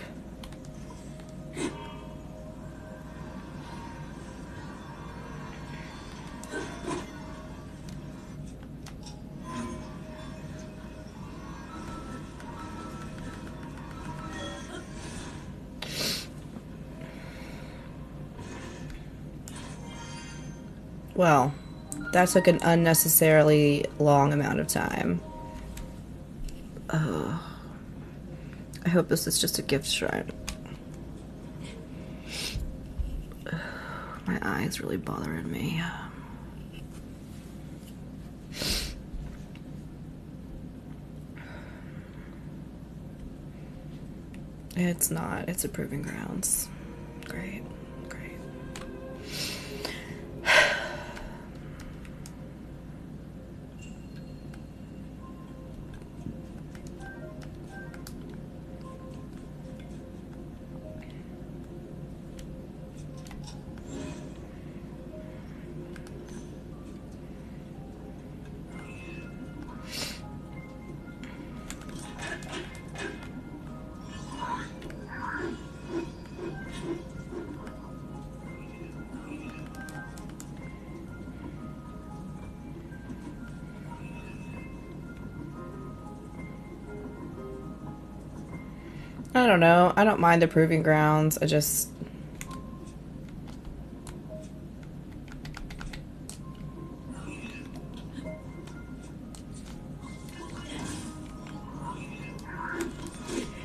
Well, that took an unnecessarily long amount of time. Uh, I hope this is just a gift shrine. My eye's really bothering me. It's not. It's a proving grounds. Great. Great. I don't know. I don't mind the proving grounds. I just.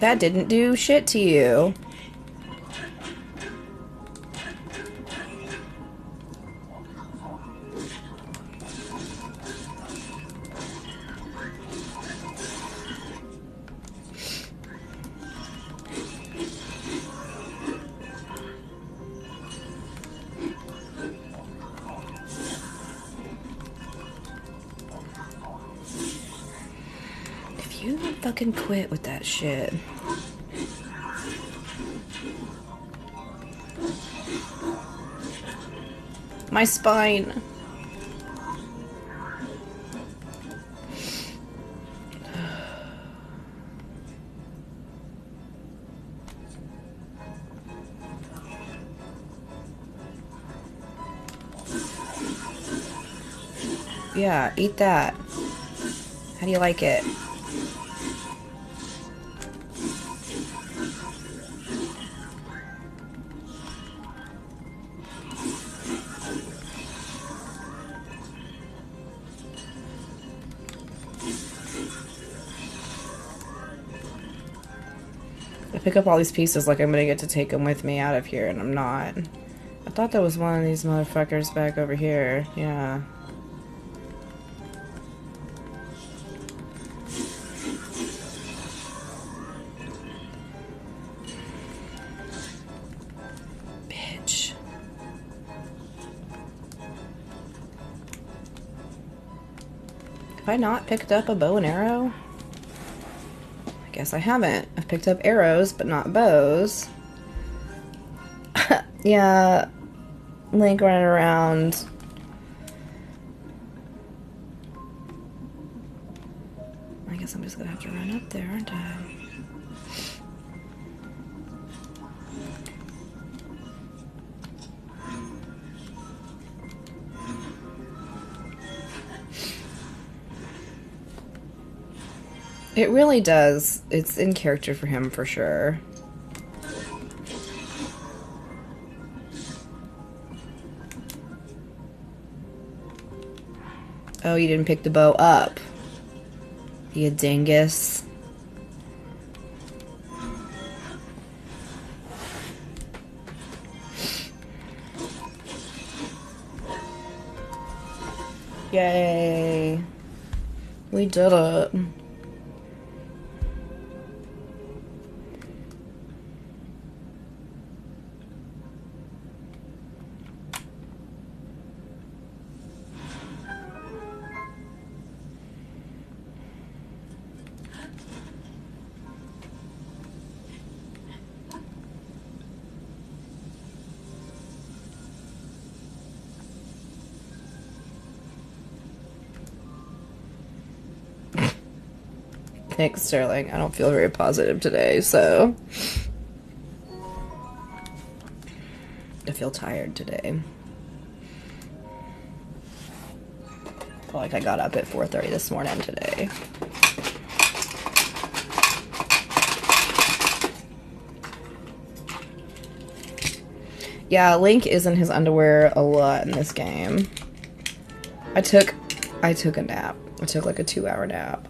That didn't do shit to you. Shit. My spine. Yeah, eat that. How do you like it? Pick up all these pieces like I'm gonna get to take them with me out of here, and I'm not. I thought there was one of these motherfuckers back over here. Yeah. Bitch. Have I not picked up a bow and arrow? I guess I haven't. I've picked up arrows, but not bows. yeah, Link running around. It really does. It's in character for him for sure. Oh, you didn't pick the bow up. You dingus. Yay. We did it. Thanks, Sterling. I don't feel very positive today, so. I feel tired today. I feel like I got up at 4.30 this morning today. Yeah, Link is in his underwear a lot in this game. I took I took a nap. I took like a two hour nap.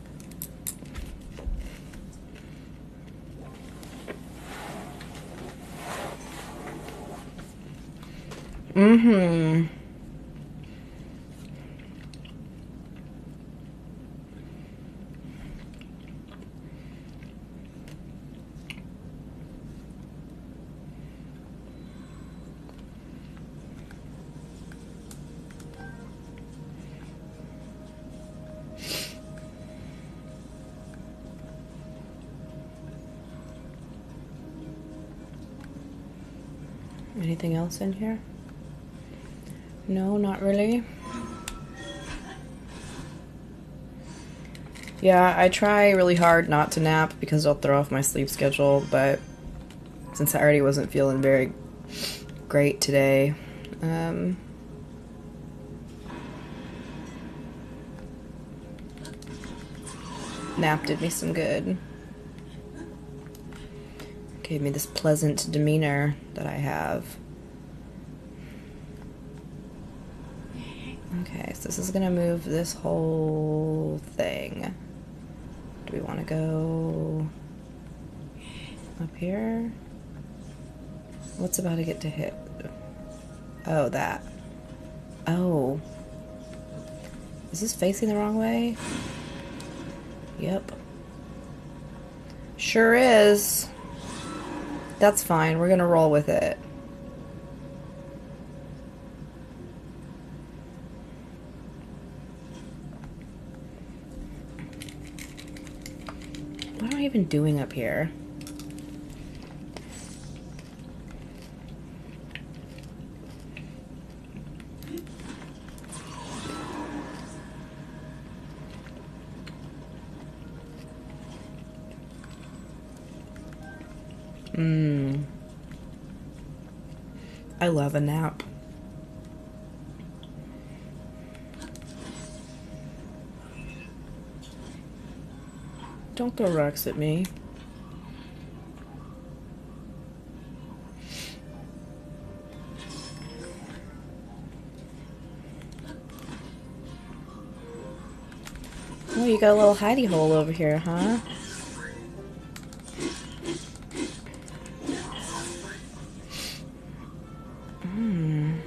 Else in here? No, not really. Yeah, I try really hard not to nap because it'll throw off my sleep schedule, but since I already wasn't feeling very great today, um, nap did me some good. Gave me this pleasant demeanor that I have. Okay, so this is gonna move this whole thing. Do we want to go up here? What's about to get to hit? Oh, that. Oh. Is this facing the wrong way? Yep. Sure is. That's fine. We're gonna roll with it. What am I even doing up here? Mmm. I love a nap. Don't throw rocks at me. Oh, you got a little hidey hole over here, huh? Hmm.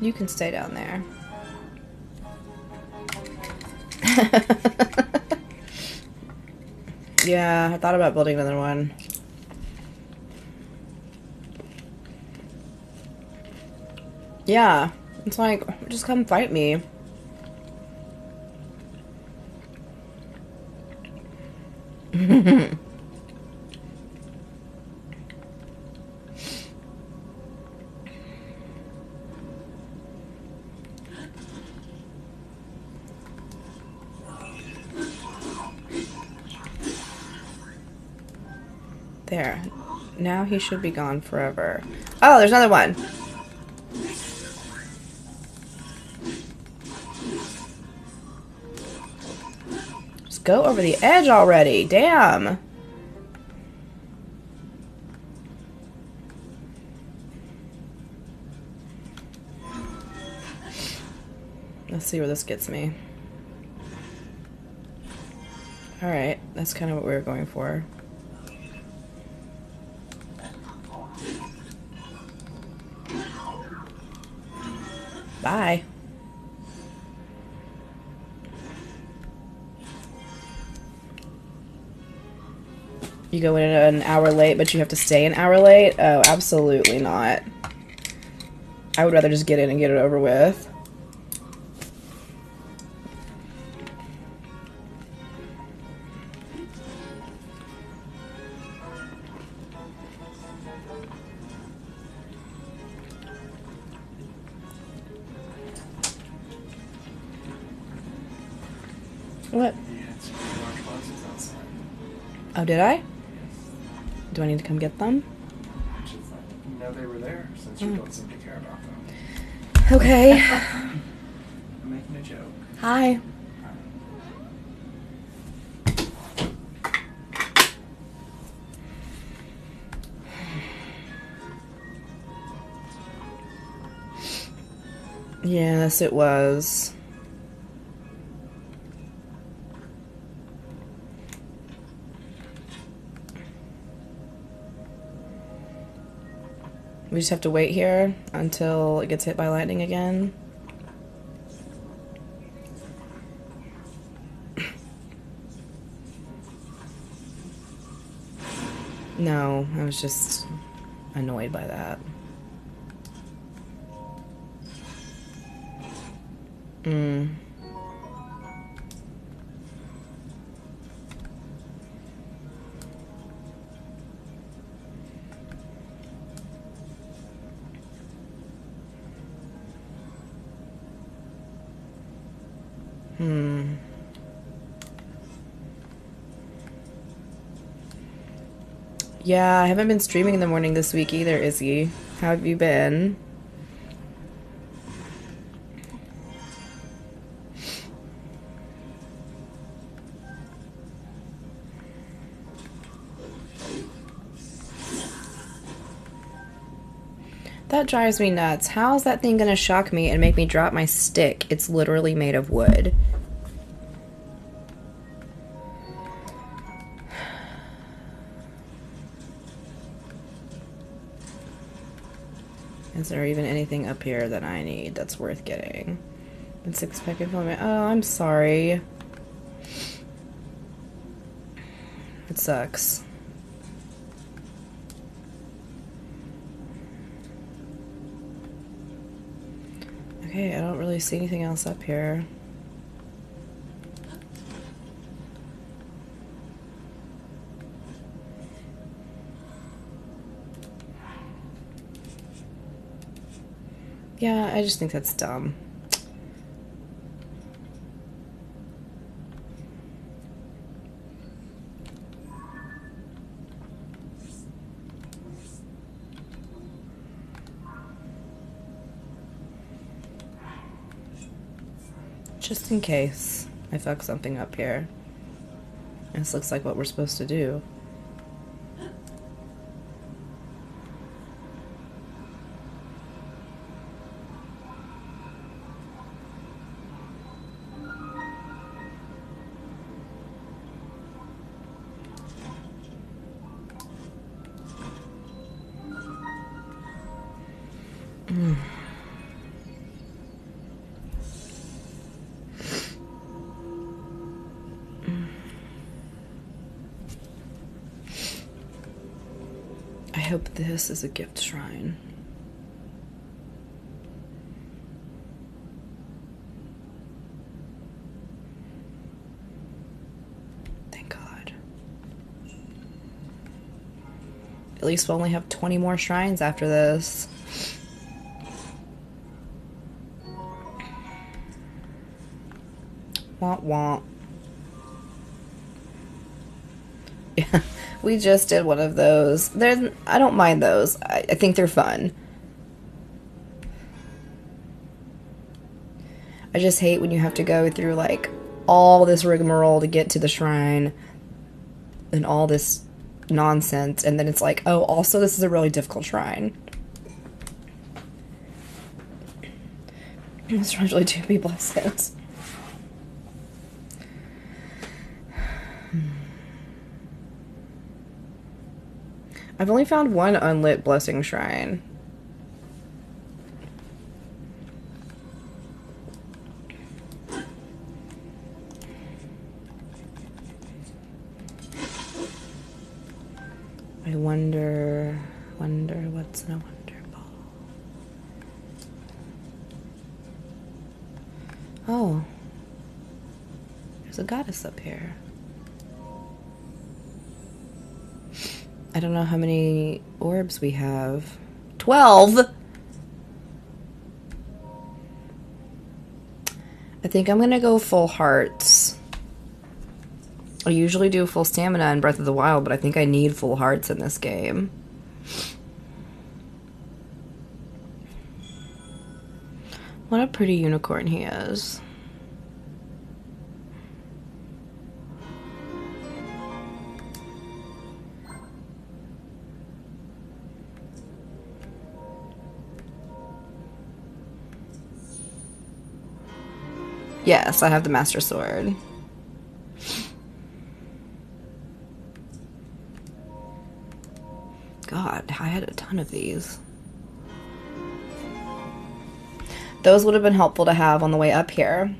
You can stay down there. yeah, I thought about building another one. Yeah, it's like, just come fight me. He should be gone forever. Oh, there's another one. Just go over the edge already. Damn. Let's see where this gets me. Alright, that's kind of what we were going for. Go in an hour late, but you have to stay an hour late? Oh, absolutely not. I would rather just get in and get it over with. What? Oh, did I? Do I need to come get them? No, they were there since you don't seem to care about them. Okay. I'm making a joke. Hi. Yes, it was. We just have to wait here until it gets hit by lightning again. No, I was just annoyed by that. Mm. Hmm. Yeah, I haven't been streaming in the morning this week either, Izzy. How have you been? That drives me nuts. How is that thing gonna shock me and make me drop my stick? It's literally made of wood. There even anything up here that I need that's worth getting? And six pack implement. Oh, I'm sorry. It sucks. Okay, I don't really see anything else up here. Yeah, I just think that's dumb. Just in case I fuck something up here. This looks like what we're supposed to do. A gift shrine. Thank God. At least we'll only have 20 more shrines after this. Womp womp. Yeah, we just did one of those. They're, I don't mind those. I, I think they're fun. I just hate when you have to go through like all this rigmarole to get to the shrine and all this nonsense, and then it's like, oh, also, this is a really difficult shrine. This shrine's really do be blessings. I've only found one unlit blessing shrine. I wonder, wonder what's in a wonder ball. Oh, there's a goddess up here. I don't know how many orbs we have. Twelve! I think I'm gonna go full hearts. I usually do full stamina in Breath of the Wild, but I think I need full hearts in this game. What a pretty unicorn he is. Yes, I have the Master Sword. God, I had a ton of these. Those would have been helpful to have on the way up here.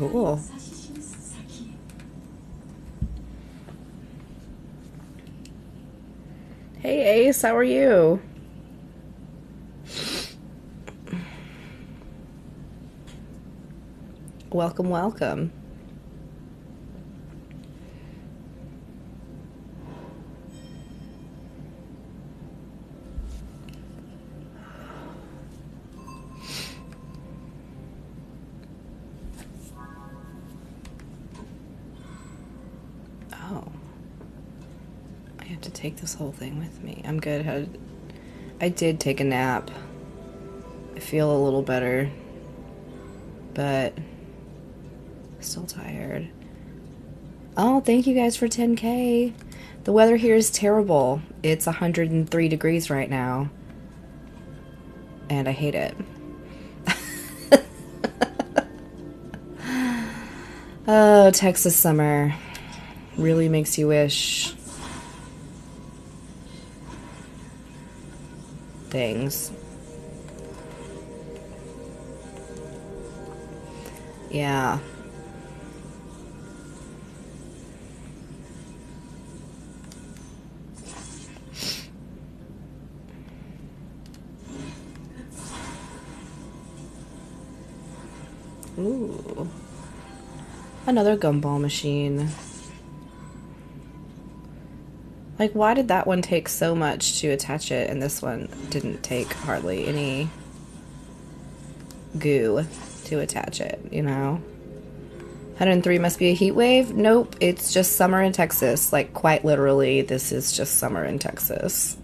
Cool. Hey Ace, how are you? Welcome, welcome. This whole thing with me. I'm good. I, I did take a nap. I feel a little better. But Still tired. Oh, thank you guys for 10k. The weather here is terrible. It's 103 degrees right now. And I hate it. oh, Texas summer really makes you wish things. Yeah. Ooh. Another gumball machine. Like, why did that one take so much to attach it and this one didn't take hardly any goo to attach it, you know? 103 must be a heat wave? Nope, it's just summer in Texas. Like, quite literally, this is just summer in Texas.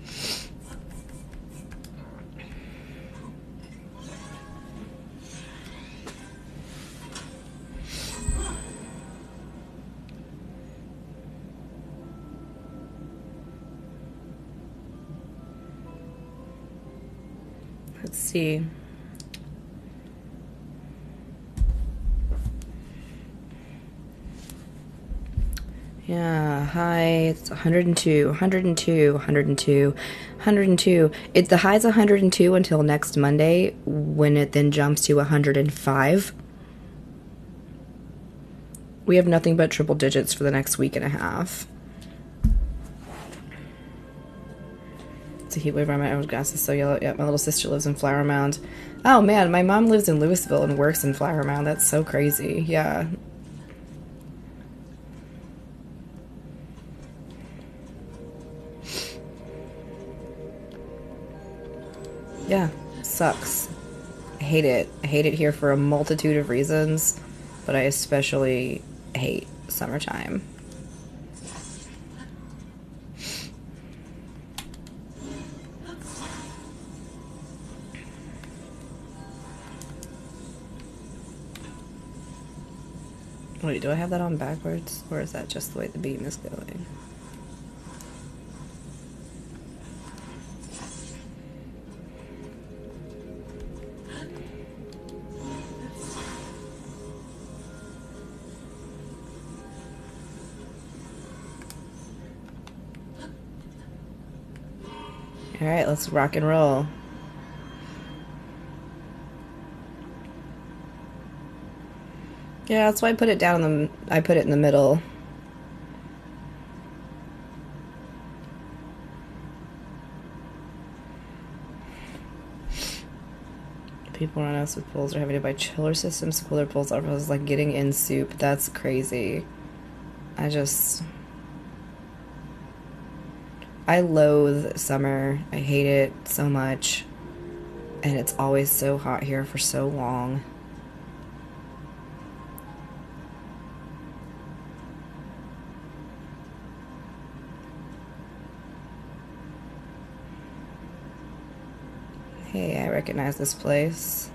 See. Yeah, high it's 102, 102, 102, 102. It the high's 102 until next Monday when it then jumps to 105. We have nothing but triple digits for the next week and a half. It's a heat wave around my own grass is so yellow. Yeah, my little sister lives in Flower Mound. Oh man, my mom lives in Lewisville and works in Flower Mound. That's so crazy. Yeah, Yeah, sucks. I hate it. I hate it here for a multitude of reasons, but I especially hate summertime. Wait, do I have that on backwards? Or is that just the way the beam is going? All right, let's rock and roll. Yeah, that's why I put it down in the I put it in the middle. People around us with pools are having to buy chiller systems to cool their pools. Otherwise, like getting in soup. That's crazy. I just I loathe summer. I hate it so much. And it's always so hot here for so long. Hey, I recognize this place.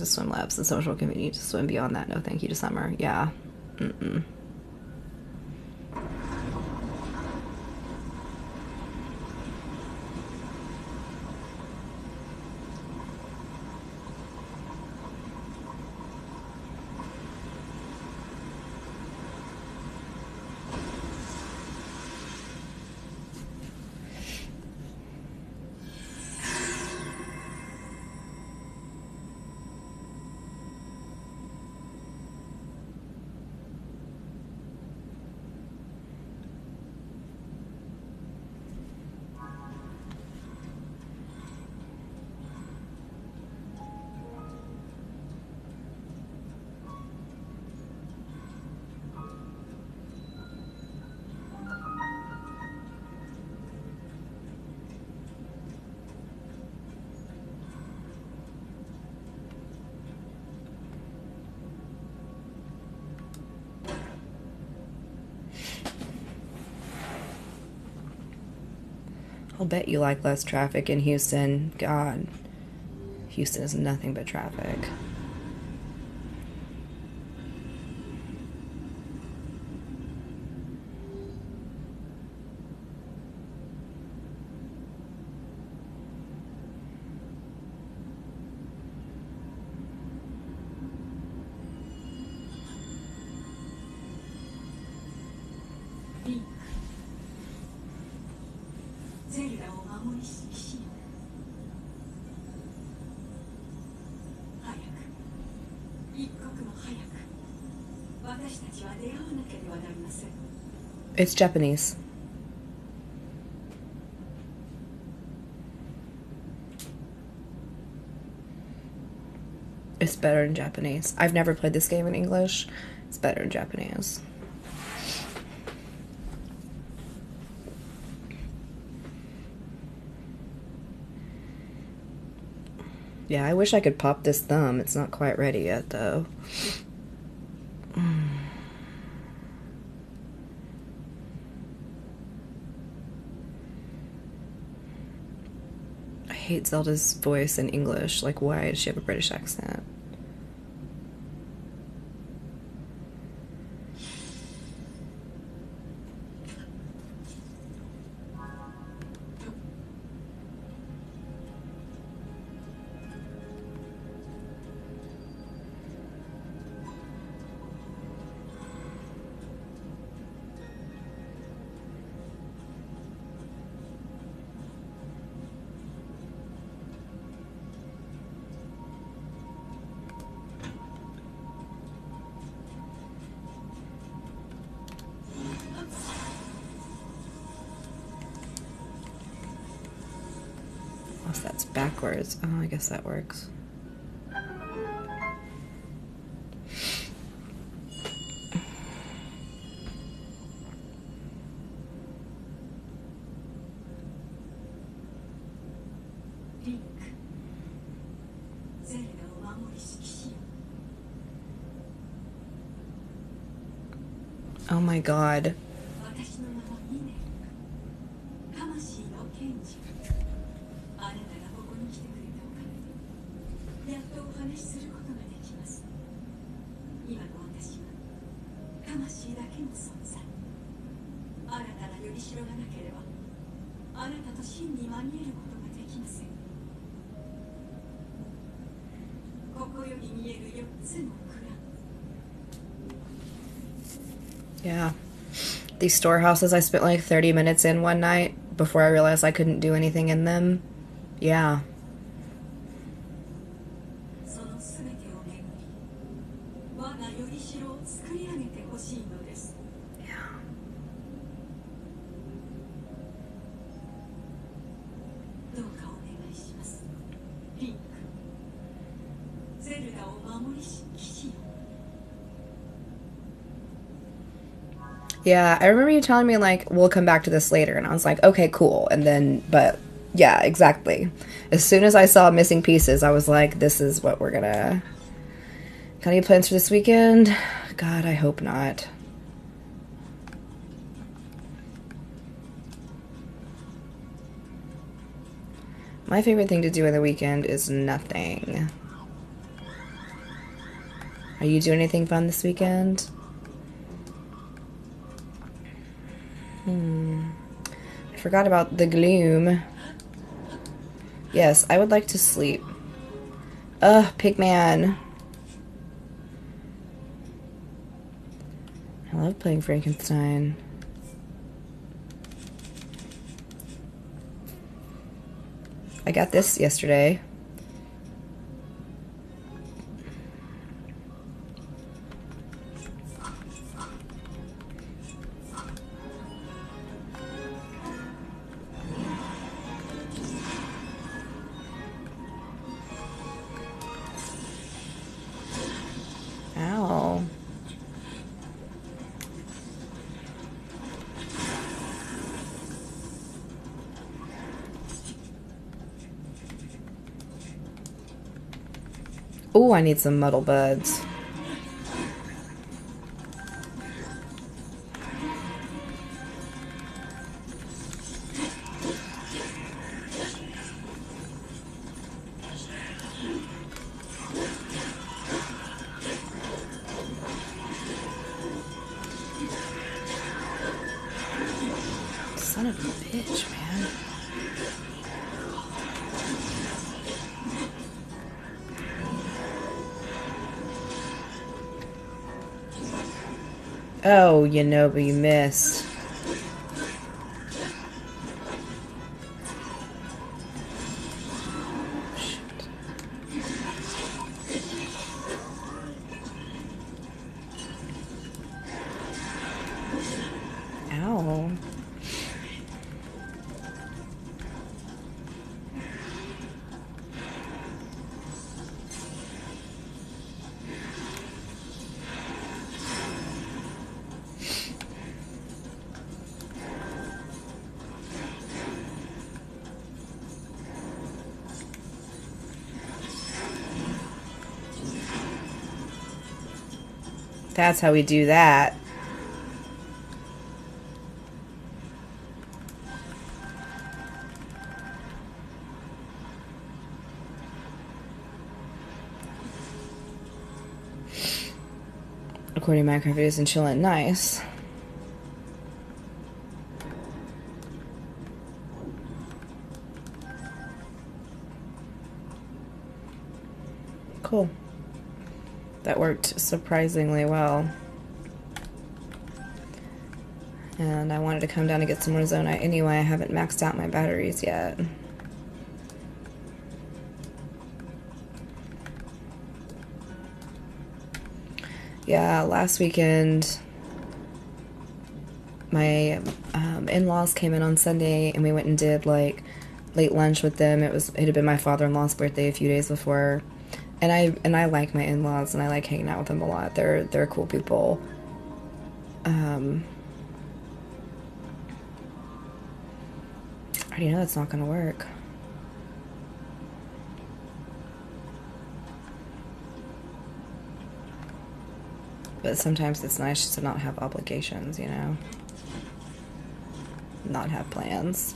To swim laps and social community to swim beyond that. No thank you to summer. Yeah. Mm-mm. Bet you like less traffic in Houston. God. Houston is nothing but traffic. It's Japanese. It's better in Japanese. I've never played this game in English. It's better in Japanese. Yeah, I wish I could pop this thumb. It's not quite ready yet, though. I hate Zelda's voice in English. Like, why does she have a British accent? Oh, I guess that works. Oh my god. These storehouses I spent like 30 minutes in one night before I realized I couldn't do anything in them. Yeah. Yeah, I remember you telling me like we'll come back to this later and I was like, "Okay, cool." And then but yeah, exactly. As soon as I saw missing pieces, I was like, "This is what we're to Got any plans for this weekend? God, I hope not. My favorite thing to do in the weekend is nothing. Are you doing anything fun this weekend? Hmm. I forgot about the gloom. Yes, I would like to sleep. Ugh, Pigman. I love playing Frankenstein. I got this yesterday. Oh, I need some muddle buds. You know, but you missed. That's how we do that. According to Minecraft videos and chilling nice. That worked surprisingly well. And I wanted to come down and get some more Zonite anyway. I haven't maxed out my batteries yet. Yeah, last weekend my um, in-laws came in on Sunday and we went and did like late lunch with them. It was it had been my father-in-law's birthday a few days before. And I and I like my in-laws and I like hanging out with them a lot. They're they're cool people. Um I already know that's not gonna work. But sometimes it's nice to not have obligations, you know? Not have plans.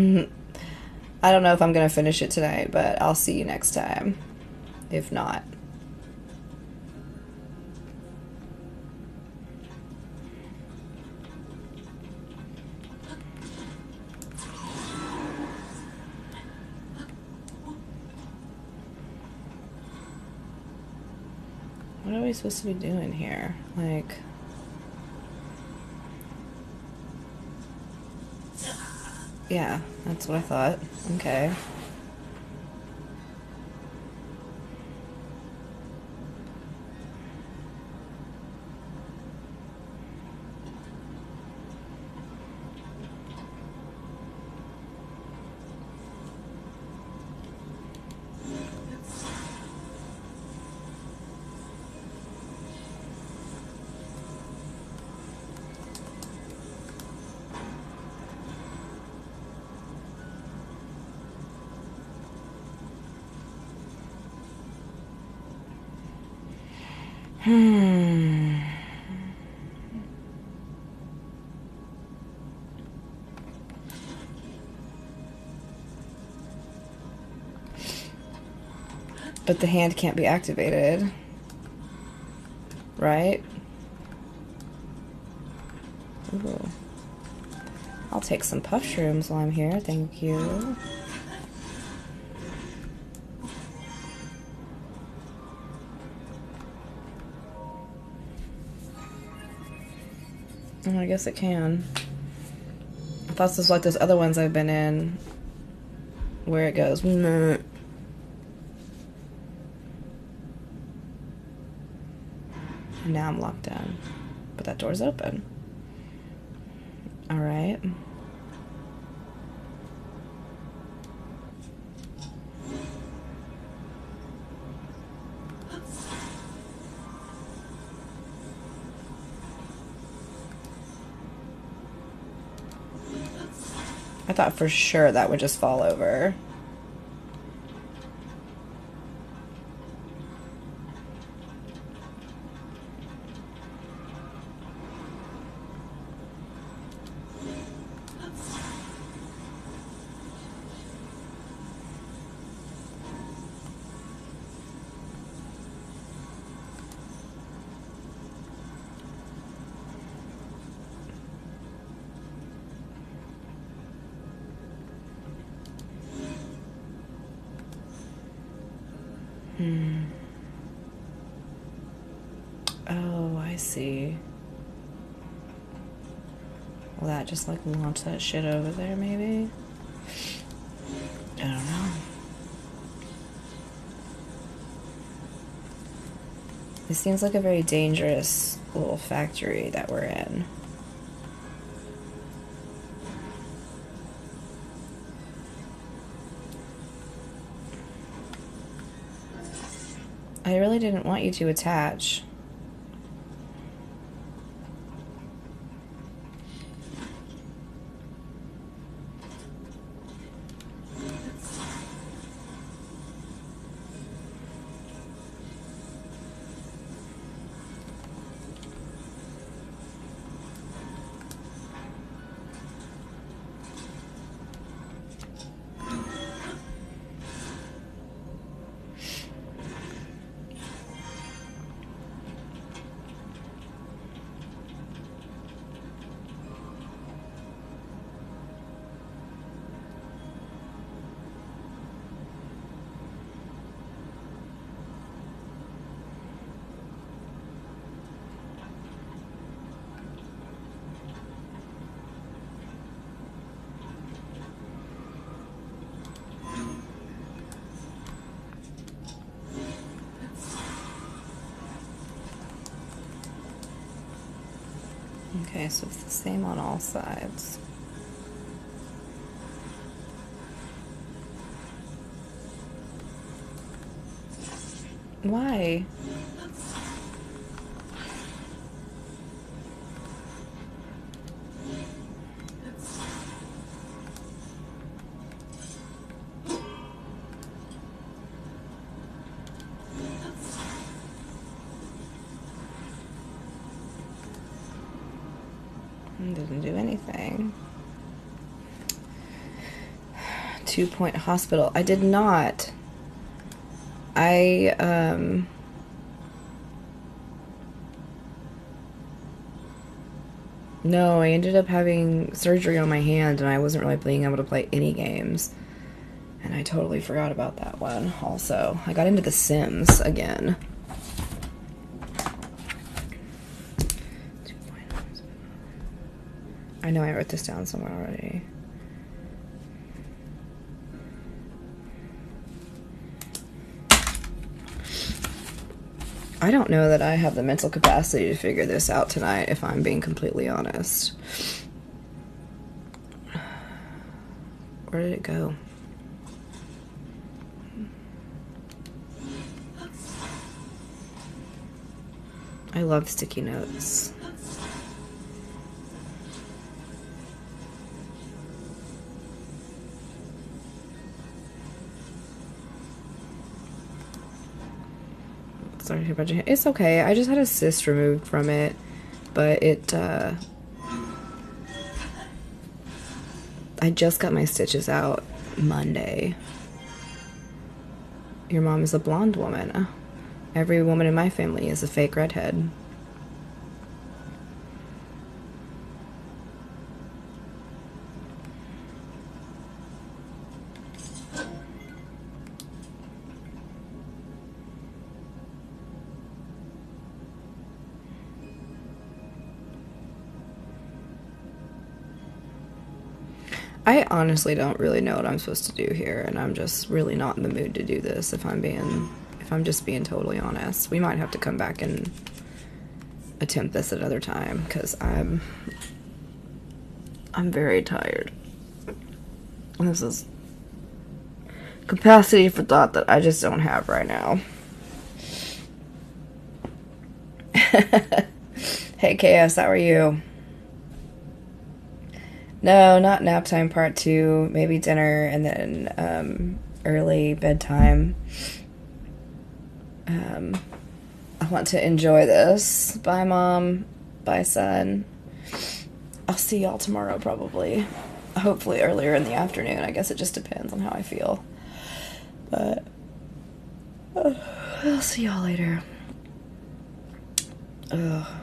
I don't know if I'm going to finish it tonight, but I'll see you next time. If not. What are we supposed to be doing here? Like. Yeah, that's what I thought. Okay. But the hand can't be activated. Right? Ooh. I'll take some puff shrooms while I'm here, thank you. Oh, I guess it can. I thought this was like those other ones I've been in where it goes. Now I'm locked in. But that door's open. Alright. I thought for sure that would just fall over. Just like launch that shit over there, maybe? I don't know. This seems like a very dangerous little factory that we're in. I really didn't want you to attach. All sides. Why? Two Point Hospital. I did not. I um No, I ended up having surgery on my hand and I wasn't really being able to play any games. And I totally forgot about that one also. I got into The Sims again. I know I wrote this down somewhere already. I don't know that I have the mental capacity to figure this out tonight, if I'm being completely honest. Where did it go? I love sticky notes. Your hand. It's okay. I just had a cyst removed from it, but it, uh, I just got my stitches out Monday. Your mom is a blonde woman. Every woman in my family is a fake redhead. Honestly don't really know what I'm supposed to do here, and I'm just really not in the mood to do this. If I'm being, if I'm just being totally honest, we might have to come back and attempt this another time because I'm, I'm very tired. This is capacity for thought that I just don't have right now. hey, KS, how are you? No, not nap time part two. Maybe dinner and then um, early bedtime. Um, I want to enjoy this. Bye, mom. Bye, son. I'll see y'all tomorrow, probably. Hopefully, earlier in the afternoon. I guess it just depends on how I feel. But uh, I'll see y'all later. Ugh.